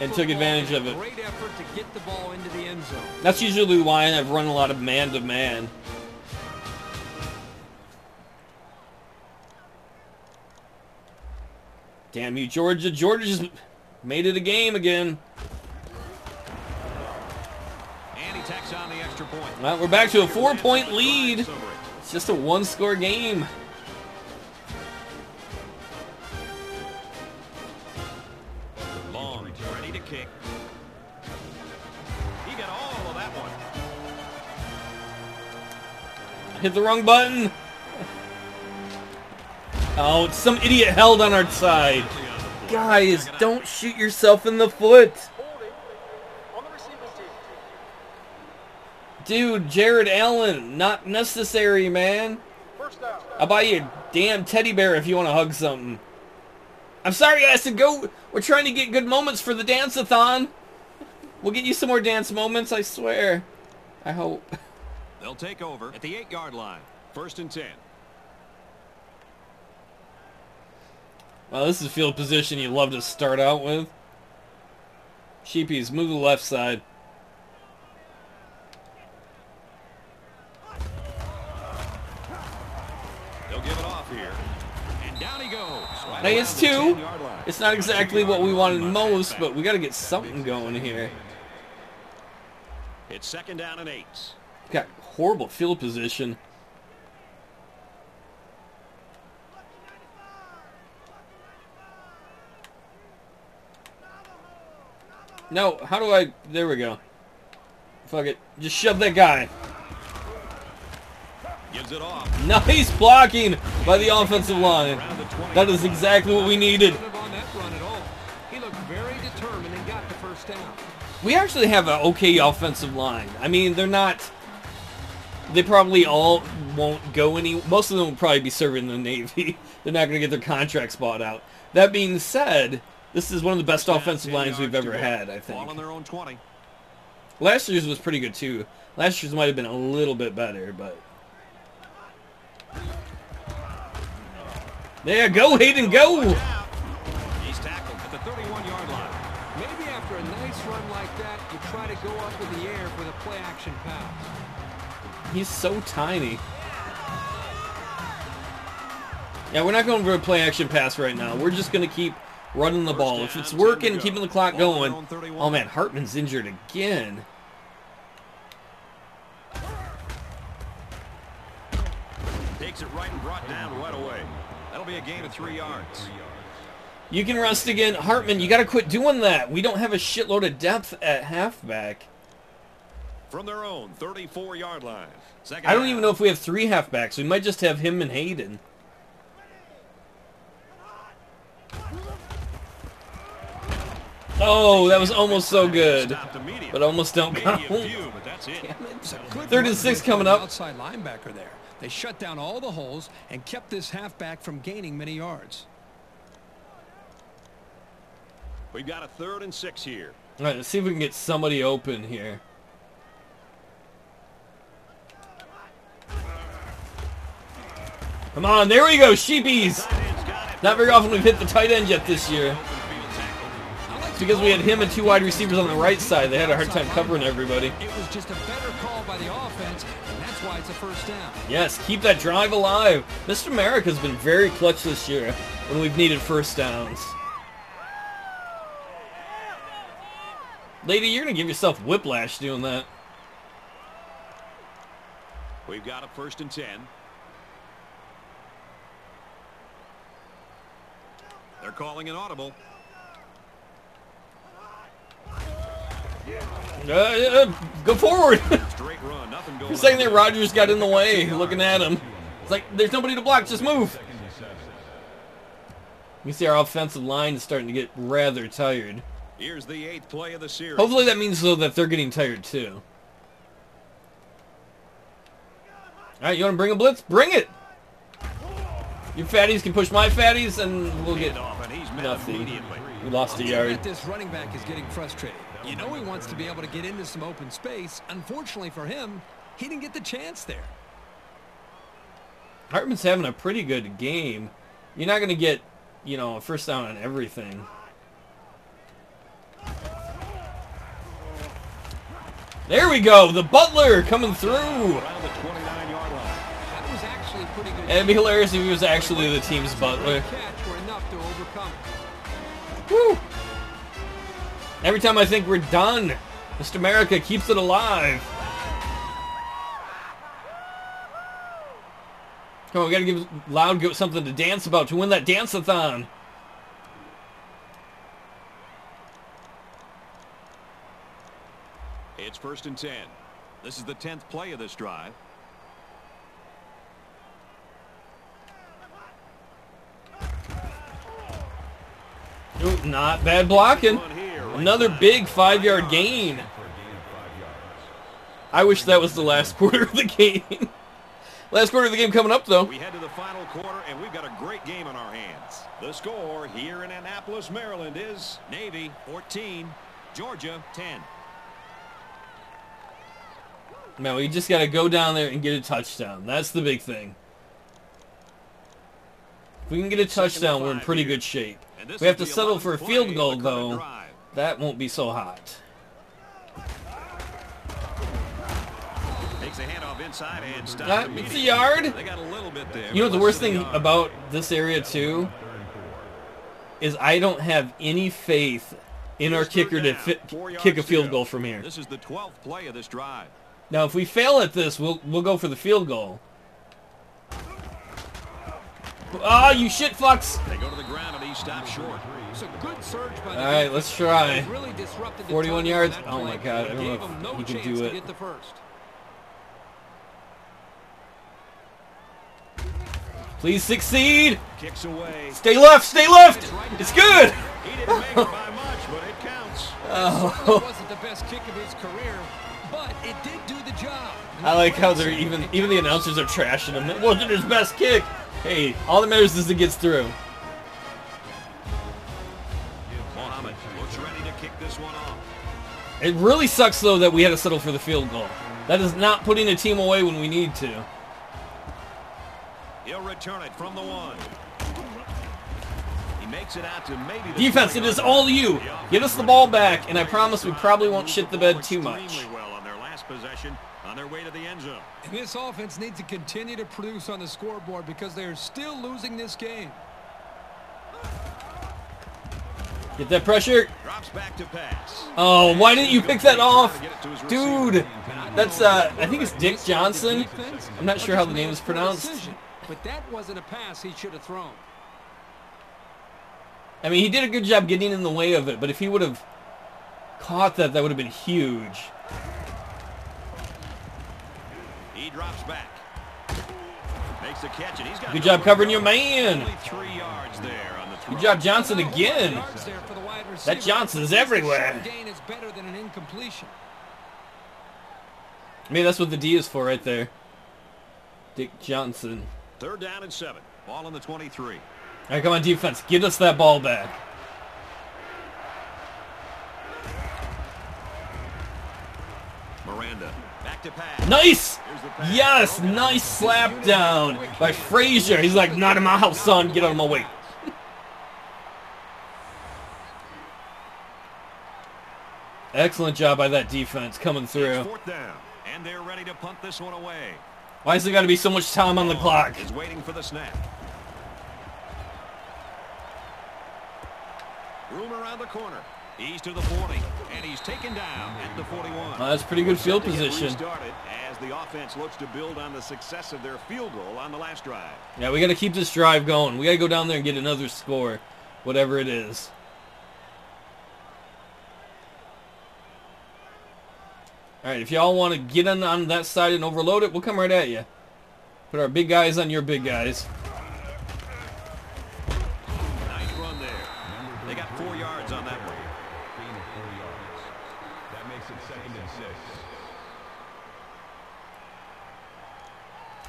[SPEAKER 1] And took advantage of it.
[SPEAKER 3] Great effort to get the ball into the end zone.
[SPEAKER 1] That's usually why I've run a lot of man-to-man. Damn you, Georgia. Georgia just made it a game again.
[SPEAKER 2] And he tacks on the extra point.
[SPEAKER 1] Well, we're back to a four-point lead. It's just a one-score game.
[SPEAKER 2] Long, ready to kick. He got all of that one.
[SPEAKER 1] Hit the wrong button. Oh, some idiot held on our side. Guys, don't shoot yourself in the foot.
[SPEAKER 5] Holding on the receiving team.
[SPEAKER 1] Dude, Jared Allen, not necessary, man. I'll buy you a damn teddy bear if you want to hug something. I'm sorry, I said go. We're trying to get good moments for the dance-a-thon. We'll get you some more dance moments, I swear. I hope.
[SPEAKER 2] They'll take over at the eight-yard line. First and ten.
[SPEAKER 1] Well, this is a field position you love to start out with. Sheepies, move to the left side.
[SPEAKER 2] They'll give it off here. And down he goes. Right
[SPEAKER 1] Now it's two. It's not exactly what we wanted most, but we got to get something going here.
[SPEAKER 2] It's second down and eight.
[SPEAKER 1] Got horrible field position. No, how do I... There we go. Fuck it. Just shove that guy.
[SPEAKER 2] Gives it off.
[SPEAKER 1] Nice blocking by the offensive line.
[SPEAKER 2] Around the 20.
[SPEAKER 1] That is exactly what we needed.
[SPEAKER 3] On that run at all. He looked very determined and got the first down.
[SPEAKER 1] We actually have an okay offensive line. I mean, they're not... They probably all won't go any... Most of them will probably be serving in the Navy. they're not going to get their contracts bought out. That being said, this is one of the best offensive lines we've ever had, I think.
[SPEAKER 2] their own 20.
[SPEAKER 1] Last year's was pretty good, too. Last year's might have been a little bit better, but... There, go, Hayden, go!
[SPEAKER 2] He's tackled at the 31-yard line.
[SPEAKER 3] Maybe after a nice run like that, you try to go up in the air for the play action pass.
[SPEAKER 1] He's so tiny. Yeah, we're not going for a play action pass right now. We're just going to keep running the ball. If it's
[SPEAKER 2] down, 10 to
[SPEAKER 1] working, keeping the clock going.
[SPEAKER 2] their own 31.
[SPEAKER 1] Oh man, Hartman's injured again.
[SPEAKER 2] Takes it right and brought down right away. That'll be a gain of three yards.
[SPEAKER 1] You can rest again. Hartman, you got to quit doing that. We don't have a shitload of depth at halfback.
[SPEAKER 2] From their own 34-yard line. Second
[SPEAKER 1] I don't
[SPEAKER 2] down.
[SPEAKER 1] even know if we have three halfbacks. We might just have him and Hayden. Oh, that was almost so good.
[SPEAKER 2] Stopped immediately.
[SPEAKER 1] But almost don't
[SPEAKER 2] Maybe
[SPEAKER 1] count.
[SPEAKER 2] a few, but that's it.
[SPEAKER 3] It's a good
[SPEAKER 1] Third and six coming up.
[SPEAKER 3] Outside linebacker there. They shut down all the holes and kept this halfback from gaining many yards.
[SPEAKER 2] We've got a third and six here.
[SPEAKER 1] All right, let's see if we can get somebody open here. Come on, there we go, sheepies.
[SPEAKER 2] Tight end's got it.
[SPEAKER 1] Not very often we've hit the tight end yet this year.
[SPEAKER 2] Open field tackle.
[SPEAKER 3] I like
[SPEAKER 1] It's because we had him and two wide receivers on the right side. They had a hard time covering everybody.
[SPEAKER 3] It was just a better call by the offense, and that's why it's a first down.
[SPEAKER 1] Yes, keep that drive alive. Mr. America's been very clutch this year when we've needed first downs. Lady, you're going to give yourself whiplash doing that.
[SPEAKER 2] We've got a first and 10. They're calling an audible.
[SPEAKER 1] Uh, uh, go forward.
[SPEAKER 2] Straight run.
[SPEAKER 1] You're saying that Rogers got in the way, looking at him. It's like, there's nobody to block, just move. You see our offensive line is starting to get rather tired.
[SPEAKER 2] Here's the eighth play of the series.
[SPEAKER 1] Hopefully that means, though, that they're getting tired, too. All right, you want to bring a blitz? Bring it! Your fatties can push my fatties, and we'll get
[SPEAKER 2] off, and he's met
[SPEAKER 1] nothing.
[SPEAKER 2] immediately.
[SPEAKER 1] We lost a
[SPEAKER 3] I
[SPEAKER 1] yard.
[SPEAKER 3] this running back is getting frustrated. You know he wants to be able to get into some open space. Unfortunately for him, he didn't get the chance there.
[SPEAKER 1] Hartman's having a pretty good game. You're not going to get, you know, a first down on everything. There we go. The Butler coming through.
[SPEAKER 2] Around the 29-yard line.
[SPEAKER 3] That was actually a pretty good.
[SPEAKER 1] It'd be hilarious if he was actually the team's Butler.
[SPEAKER 3] catch were enough to overcome.
[SPEAKER 1] Woo! Every time I think we're done, Mr. America keeps it alive. Come on, we gotta give Loud Goat something to dance about to win that dance-a-thon.
[SPEAKER 2] It's first and 10. This is the 10th play of this drive.
[SPEAKER 1] Ooh, not bad blocking.
[SPEAKER 2] Run here, right
[SPEAKER 1] Another big five-yard gain. I wish that was the last quarter of the game. last quarter of the game coming up, though.
[SPEAKER 2] We head to the final quarter, and we've got a great game on our hands. The score here in Annapolis, Maryland is Navy 14, Georgia 10.
[SPEAKER 1] Man, we just got to go down there and get a touchdown. That's the big thing. If we can get a touchdown, we're in pretty good shape. We have to settle for a field goal, though. That won't be so hot.
[SPEAKER 2] Takes a handoff inside and stops
[SPEAKER 1] That- it's a yard.
[SPEAKER 2] They got a little bit there.
[SPEAKER 1] You know what the worst thing about this area too is I don't have any faith in our kicker to fit, kick a field goal from here.
[SPEAKER 2] This is the 12th play of this drive.
[SPEAKER 1] Now, if we fail at this, we'll we'll go for the field goal. Ah, you shit fucks!
[SPEAKER 2] They go to the ground and he stops short.
[SPEAKER 3] It's a good surge by the
[SPEAKER 1] All right, let's try.
[SPEAKER 3] Really the
[SPEAKER 1] 41 yards? Oh my God, I don't know if
[SPEAKER 3] no
[SPEAKER 1] he can do it.
[SPEAKER 3] get the first.
[SPEAKER 1] Please succeed!
[SPEAKER 2] Kicks away.
[SPEAKER 1] Stay left, stay left! It's good!
[SPEAKER 2] He didn't make it by much, but it counts.
[SPEAKER 3] Certainly wasn't the best kick of his career, but it did do the job.
[SPEAKER 1] I like how they're even even the announcers are trashing him. It wasn't his best kick. Hey, all that matters is it gets through.
[SPEAKER 2] Mohammed looks ready to kick this one off.
[SPEAKER 1] It really sucks though that we had to settle for the field goal. That is not putting a team away when we need to.
[SPEAKER 2] He'll return it from the one. He makes it out to maybe the
[SPEAKER 1] Defense, it
[SPEAKER 2] 20
[SPEAKER 1] is all you. Get us the ball back, and I promise we probably won't shit the bed too much.
[SPEAKER 2] Well on their last possession on their way to the end zone.
[SPEAKER 3] And this offense needs to continue to produce on the scoreboard because they are still losing this game.
[SPEAKER 1] Get that pressure.
[SPEAKER 2] Drops back to pass.
[SPEAKER 1] Oh, why didn't you pick that off?
[SPEAKER 2] Trying to get it to his receiver.
[SPEAKER 1] Dude, that's, uh, I think it's Dick Johnson. I'm not sure how the name is pronounced.
[SPEAKER 3] But that wasn't a pass he should have thrown.
[SPEAKER 1] I mean, he did a good job getting in the way of it, but if he would have caught that, that would have been huge.
[SPEAKER 2] He drops back. Makes the catch, and he's got
[SPEAKER 1] Good job covering your man.
[SPEAKER 2] Only three yards there on the throw.
[SPEAKER 1] Good job, Johnson, again.
[SPEAKER 3] Yards there for the wide
[SPEAKER 1] That
[SPEAKER 3] receiver.
[SPEAKER 1] Johnson's
[SPEAKER 3] At least a
[SPEAKER 1] everywhere.
[SPEAKER 3] short gain is better than an incompletion.
[SPEAKER 1] I mean, that's what the D is for right there. Dick Johnson.
[SPEAKER 2] Third down and seven. Ball on the 23.
[SPEAKER 1] All right, come on, defense. Get us that ball back.
[SPEAKER 2] Miranda. Back to pass.
[SPEAKER 1] Nice! Yes, nice slap down by Frazier. He's like, not in my house, son. Get out of my way. Excellent job by that defense coming through.
[SPEAKER 2] and they're ready to punt this one away.
[SPEAKER 1] Why is there got to be so much time on the clock?
[SPEAKER 2] Is waiting for the snap. Room around the corner. He's to the 40, and he's taken down at the 41.
[SPEAKER 1] Well, that's pretty good field position.
[SPEAKER 2] as the offense looks to build on the success of their field goal on the last drive.
[SPEAKER 1] Yeah, we got to keep this drive going. We got to go down there and get another score, whatever it is. All right, if y'all want to get on, on that side and overload it, we'll come right at you. Put our big guys on your big guys.
[SPEAKER 2] Nice run there. They got four yards on that one.
[SPEAKER 4] Gain of four yards. That makes it second and six.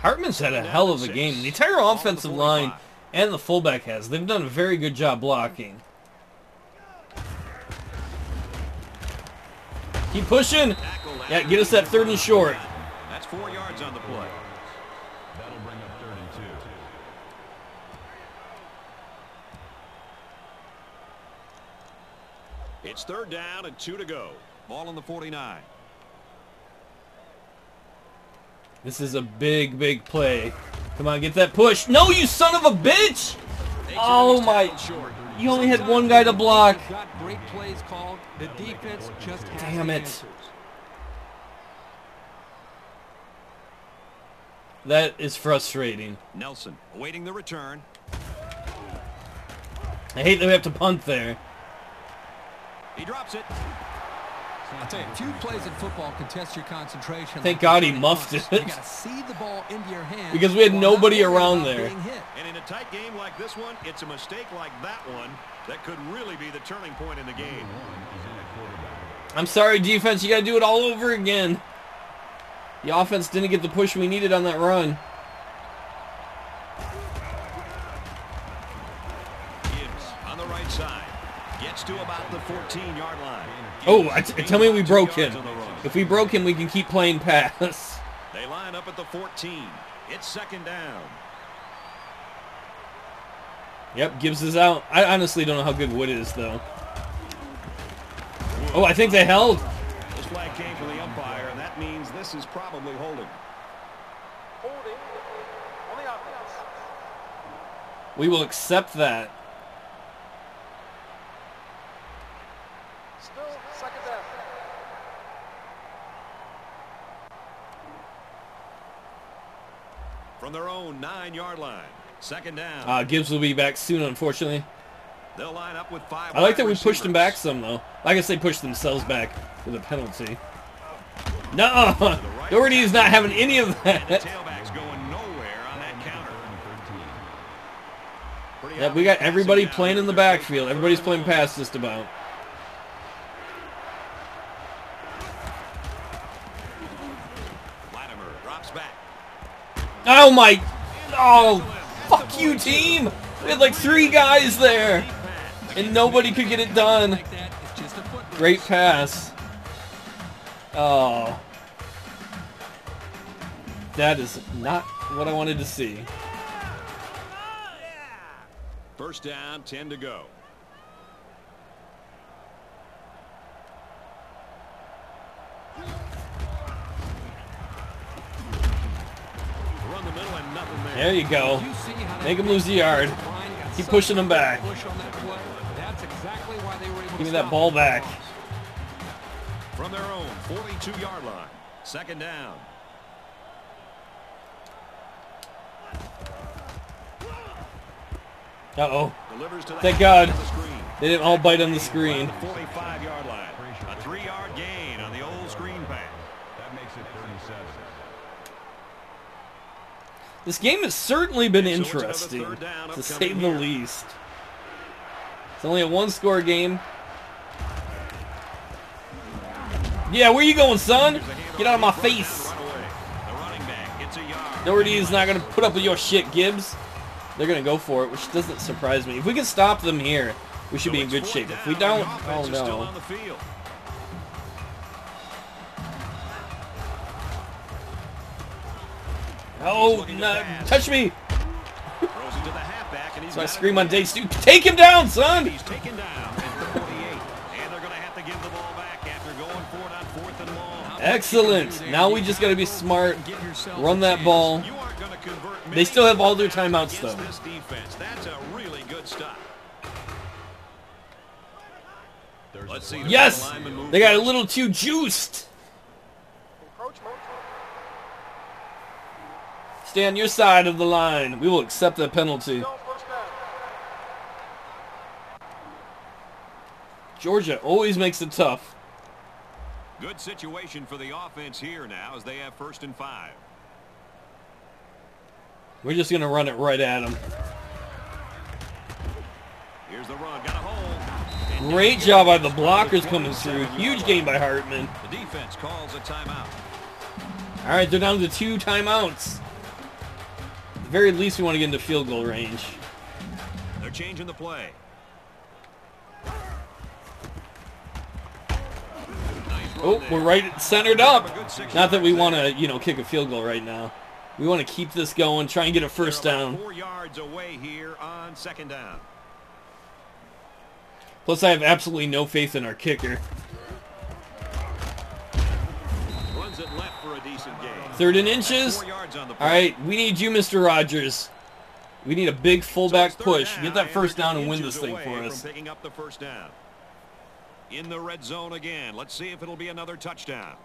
[SPEAKER 1] Hartman's had a hell of a game. The entire offensive line and the fullback has. They've done a very good job blocking. Keep pushing. Yeah, get us that third and short.
[SPEAKER 2] That's four yards on the play.
[SPEAKER 4] That'll bring up third and two.
[SPEAKER 2] It's third down and two to go. Ball on the 49.
[SPEAKER 1] This is a big, big play. Come on, get that push. No, you son of a bitch! Oh my- You only had one guy to block.
[SPEAKER 3] You've got great plays called. The defense just
[SPEAKER 1] Damn it. That is frustrating.
[SPEAKER 2] Nelson awaiting the return.
[SPEAKER 1] I hate that we have to punt there.
[SPEAKER 2] He drops it.
[SPEAKER 3] I'll tell you, few plays in football can test your concentration.
[SPEAKER 1] Thank
[SPEAKER 3] like
[SPEAKER 1] God he muffed
[SPEAKER 3] punts.
[SPEAKER 1] it.
[SPEAKER 3] See the ball into your hand
[SPEAKER 1] Because we had nobody around there.
[SPEAKER 2] And in a tight game like this one, it's a mistake like that one that could really be the turning point in the game.
[SPEAKER 1] I'm sorry, defense. You got to do it all over again. The offense didn't get the push we needed on that run.
[SPEAKER 2] Gibbs on the right side. Gets to about the 14-yard line.
[SPEAKER 1] Oh, I t tell me we broke him.
[SPEAKER 2] on the run.
[SPEAKER 1] If we broke him, we can keep playing pass.
[SPEAKER 2] They line up at the 14. It's second down.
[SPEAKER 1] Yep, Gibbs is out. I honestly don't know how good Wood is, though. Oh, I think they held.
[SPEAKER 2] This flag came from the umpire, and that means this is probably holding.
[SPEAKER 5] Holding on the offense.
[SPEAKER 1] We will accept that.
[SPEAKER 5] Still second down.
[SPEAKER 2] From their own nine-yard line. Second down.
[SPEAKER 1] Uh, Gibbs will be back soon, unfortunately.
[SPEAKER 2] They'll line up with five
[SPEAKER 1] I like that we pushed them back some, though. I guess they pushed themselves back with a penalty. No, Doherty is not having any of that.
[SPEAKER 2] tailback's going nowhere on that counter.
[SPEAKER 1] We got everybody playing in the backfield. Everybody's playing pass just about.
[SPEAKER 2] Latimer drops back.
[SPEAKER 1] Oh my! Oh, fuck you, team! We had like three guys there, and nobody could get it done. Great pass. Oh. That is not what I wanted to see.
[SPEAKER 2] First down, 10 to go. The middle and nothing there.
[SPEAKER 1] There you go.
[SPEAKER 3] You see how that
[SPEAKER 1] Make him lose the yard. Keep pushing
[SPEAKER 3] a
[SPEAKER 1] him back.
[SPEAKER 3] Push on that play. That's exactly why they were able
[SPEAKER 1] Give me that ball back.
[SPEAKER 2] From their own 42-yard line. Second down.
[SPEAKER 1] Uh-oh.
[SPEAKER 2] Delivers to the
[SPEAKER 1] Thank God.
[SPEAKER 2] on the screen.
[SPEAKER 1] They didn't all bite on the screen.
[SPEAKER 2] The 45-yard line. A three-yard gain on the old screen pass.
[SPEAKER 4] That makes it 37.
[SPEAKER 1] This game has certainly been interesting, to say the least. It's only a one-score game. Yeah, where you going, son?
[SPEAKER 2] Here's a handoff
[SPEAKER 1] Get out of my
[SPEAKER 2] to the front
[SPEAKER 1] face.
[SPEAKER 2] and run away. The running back gets a yard.
[SPEAKER 1] Doherty is not going to put up with your shit, Gibbs. They're going to go for it, which doesn't surprise me. If we can stop them here, we should be in good shape. If we don't, oh no. Oh, no, touch me.
[SPEAKER 2] Throws it to the halfback, and he's
[SPEAKER 1] So I scream on
[SPEAKER 2] again.
[SPEAKER 1] day Stu. Take him down, son.
[SPEAKER 2] He's taken down at the 48. And they're going to have to give the ball back after going for it on fourth and long.
[SPEAKER 1] Excellent. Now we just got to be smart. Run that ball.
[SPEAKER 2] You aren't going to convert
[SPEAKER 1] They still have all their timeouts, though.
[SPEAKER 2] That's a really good stop. Let's see
[SPEAKER 4] flag.
[SPEAKER 2] the
[SPEAKER 1] Yes, they got a little too juiced. Stay on your side of the line. We will accept that penalty.
[SPEAKER 5] Still first down.
[SPEAKER 1] Georgia always makes it tough.
[SPEAKER 2] Good situation for the offense here now as they have first and five.
[SPEAKER 1] We're just going to run it right at them.
[SPEAKER 2] Here's the run. Got a hole.
[SPEAKER 1] Great job by the blockers coming through. Huge game by Hartman.
[SPEAKER 2] The defense calls a timeout.
[SPEAKER 1] All right, they're down to two timeouts. Very least, we want to get into field goal range.
[SPEAKER 2] They're changing the play.
[SPEAKER 1] Oh, we're right centered up.
[SPEAKER 2] A good six
[SPEAKER 1] Not that we want to, you know, kick a field goal right now. We want to keep this going, try and get a first down.
[SPEAKER 2] Four yards away here on second down.
[SPEAKER 1] Plus, I have absolutely no faith in our kicker. Third and inches.
[SPEAKER 2] Four yards on the
[SPEAKER 1] All right, we need you, Mr. Rogers. We need a big fullback
[SPEAKER 2] third
[SPEAKER 1] push.
[SPEAKER 2] down,
[SPEAKER 1] Get that first down and win this thing for us.
[SPEAKER 2] Picking up the first down. In the red zone again. Let's see if it'll be another touchdown.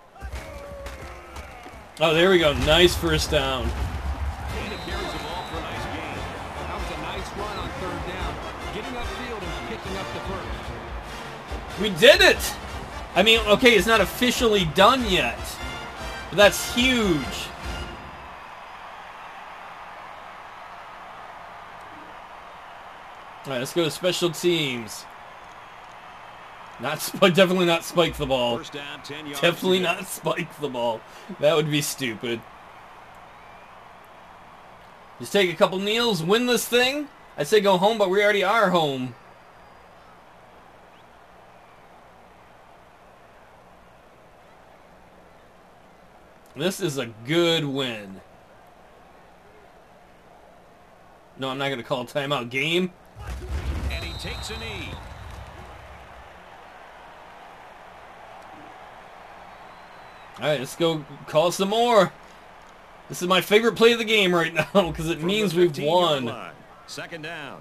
[SPEAKER 1] Oh, there we go. Nice first down.
[SPEAKER 2] And he carries the ball for a nice gain.
[SPEAKER 3] That was a nice run on third down. Getting upfield and picking up the first.
[SPEAKER 1] We did it! I mean, okay, it's not officially done yet. That's huge. All right, let's go to special teams. Not sp- definitely not spike the ball.
[SPEAKER 2] Down, 10 yards.
[SPEAKER 1] Definitely not spike the ball. That would be stupid. Just take a couple kneels, win this thing. I say go home, but we already are home. This is a good win. No, I'm not going to call a timeout game.
[SPEAKER 2] And he takes a knee.
[SPEAKER 1] All right, let's go call some more. This is my favorite play of the game right now because it
[SPEAKER 2] From
[SPEAKER 1] means we've won.
[SPEAKER 2] line. Second down.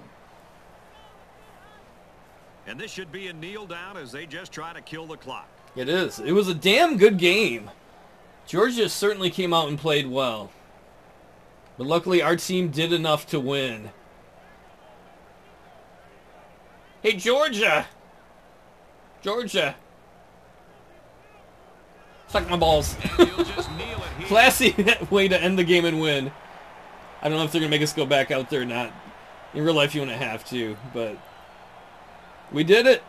[SPEAKER 2] And this should be a kneel down as they just try to kill the clock.
[SPEAKER 1] It is. It was a damn good game. Georgia certainly came out and played well. But luckily our team did enough to win. Hey, Georgia! Georgia! Suck my balls.
[SPEAKER 2] And he'll just kneel it here.
[SPEAKER 1] Classy way to end the game and win. I don't know if they're going to make us go back out there or not. In real life, you wouldn't have to, but we did it.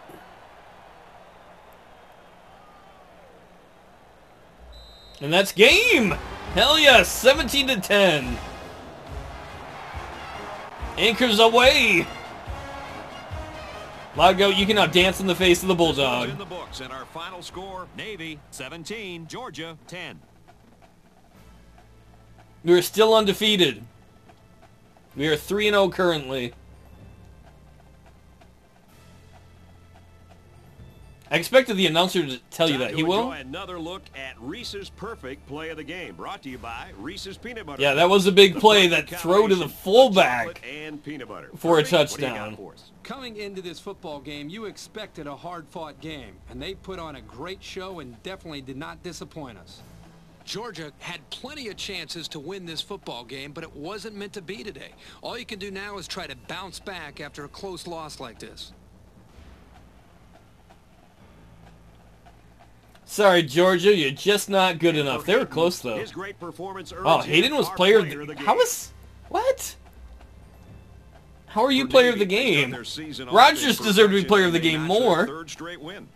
[SPEAKER 1] And that's game. Hell yes, 17 to 10. Anchors Aweigh. Lago, you can now dance in the face of the bulldog.
[SPEAKER 2] in the books, and our final score: Navy 17, Georgia 10.
[SPEAKER 1] We're still undefeated. We are 3-0 currently. I expected the announcer to tell you that. He will?
[SPEAKER 2] enjoy Another look at Reese's perfect play of the game, brought to you by Reese's Peanut Butter.
[SPEAKER 1] Yeah, that was a big play. That throw to the fullback
[SPEAKER 2] and peanut butter.
[SPEAKER 1] for a
[SPEAKER 2] Perfect. What do you got
[SPEAKER 1] touchdown.
[SPEAKER 2] for?
[SPEAKER 3] Coming into this football game, you expected a hard-fought game, and they put on a great show and definitely did not disappoint us. Georgia had plenty of chances to win this football game, but it wasn't meant to be today. All you can do now is try to bounce back after a close loss like this.
[SPEAKER 1] Sorry, Georgia, you're just not good enough. They were
[SPEAKER 2] Hayden,
[SPEAKER 1] close though.
[SPEAKER 2] His great performance
[SPEAKER 1] Oh, Hayden was player of
[SPEAKER 2] player
[SPEAKER 1] the,
[SPEAKER 2] of the
[SPEAKER 1] How was what? How are you
[SPEAKER 2] For
[SPEAKER 1] player of the
[SPEAKER 2] Navy, they start
[SPEAKER 1] game?
[SPEAKER 2] their season off
[SPEAKER 1] Rogers
[SPEAKER 2] in
[SPEAKER 1] deserved to be player of the game more.
[SPEAKER 2] Third straight win.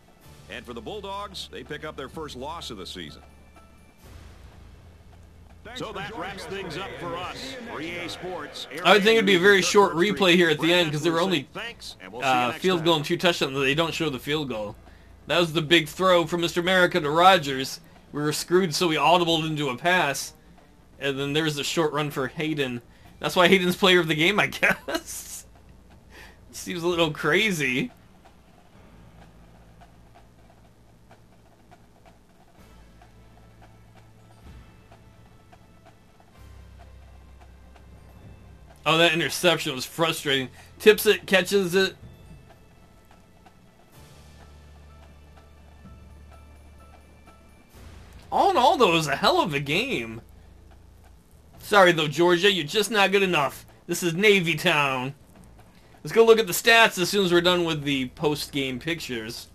[SPEAKER 2] And for the Bulldogs, they pick up their first loss of the season. So that wraps things up for us. For EA Sports.
[SPEAKER 1] I would think it'd be a very short replay here at the end because there were only
[SPEAKER 2] saying thanks, and we'll see you
[SPEAKER 1] uh, field goal and two touchdowns. They don't show the field goal. That was the big throw from Mr. America to Rogers. We were screwed, so we audibled into a pass, and then there's the short run for Hayden. That's why Hayden's player of the game, I guess. Seems a little crazy. Oh, that interception was frustrating. Tips it, catches it. All in all, though, it was a hell of a game. Sorry, though, Georgia, you're just not good enough. This is Navy Town. Let's go look at the stats as soon as we're done with the post-game pictures.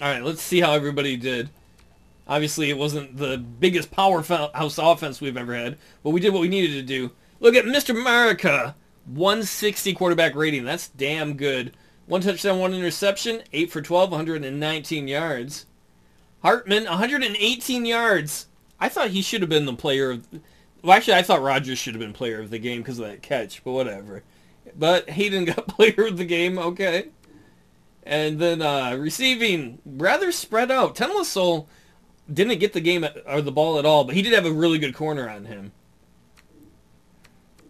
[SPEAKER 1] All right, let's see how everybody did. Obviously, it wasn't the biggest powerhouse offense we've ever had, but we did what we needed to do. Look at Mr. America, 160 quarterback rating. That's damn good. One touchdown, one interception, 8 for 12, 119 yards. Hartman, 118 yards. I thought he should have been the player of... Well, actually, I thought Rogers should have been player of the game because of that catch, but whatever. But Hayden got player of the game, okay. And then uh, receiving, rather spread out. Tenlisol didn't get the game or the ball at all, but he did have a really good corner on him.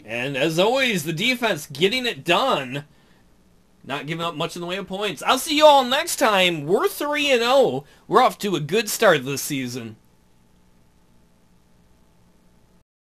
[SPEAKER 1] And as always, the defense getting it done. Not giving up much in the way of points. I'll see you all next time. We're 3 and 0. We're off to a good start this season.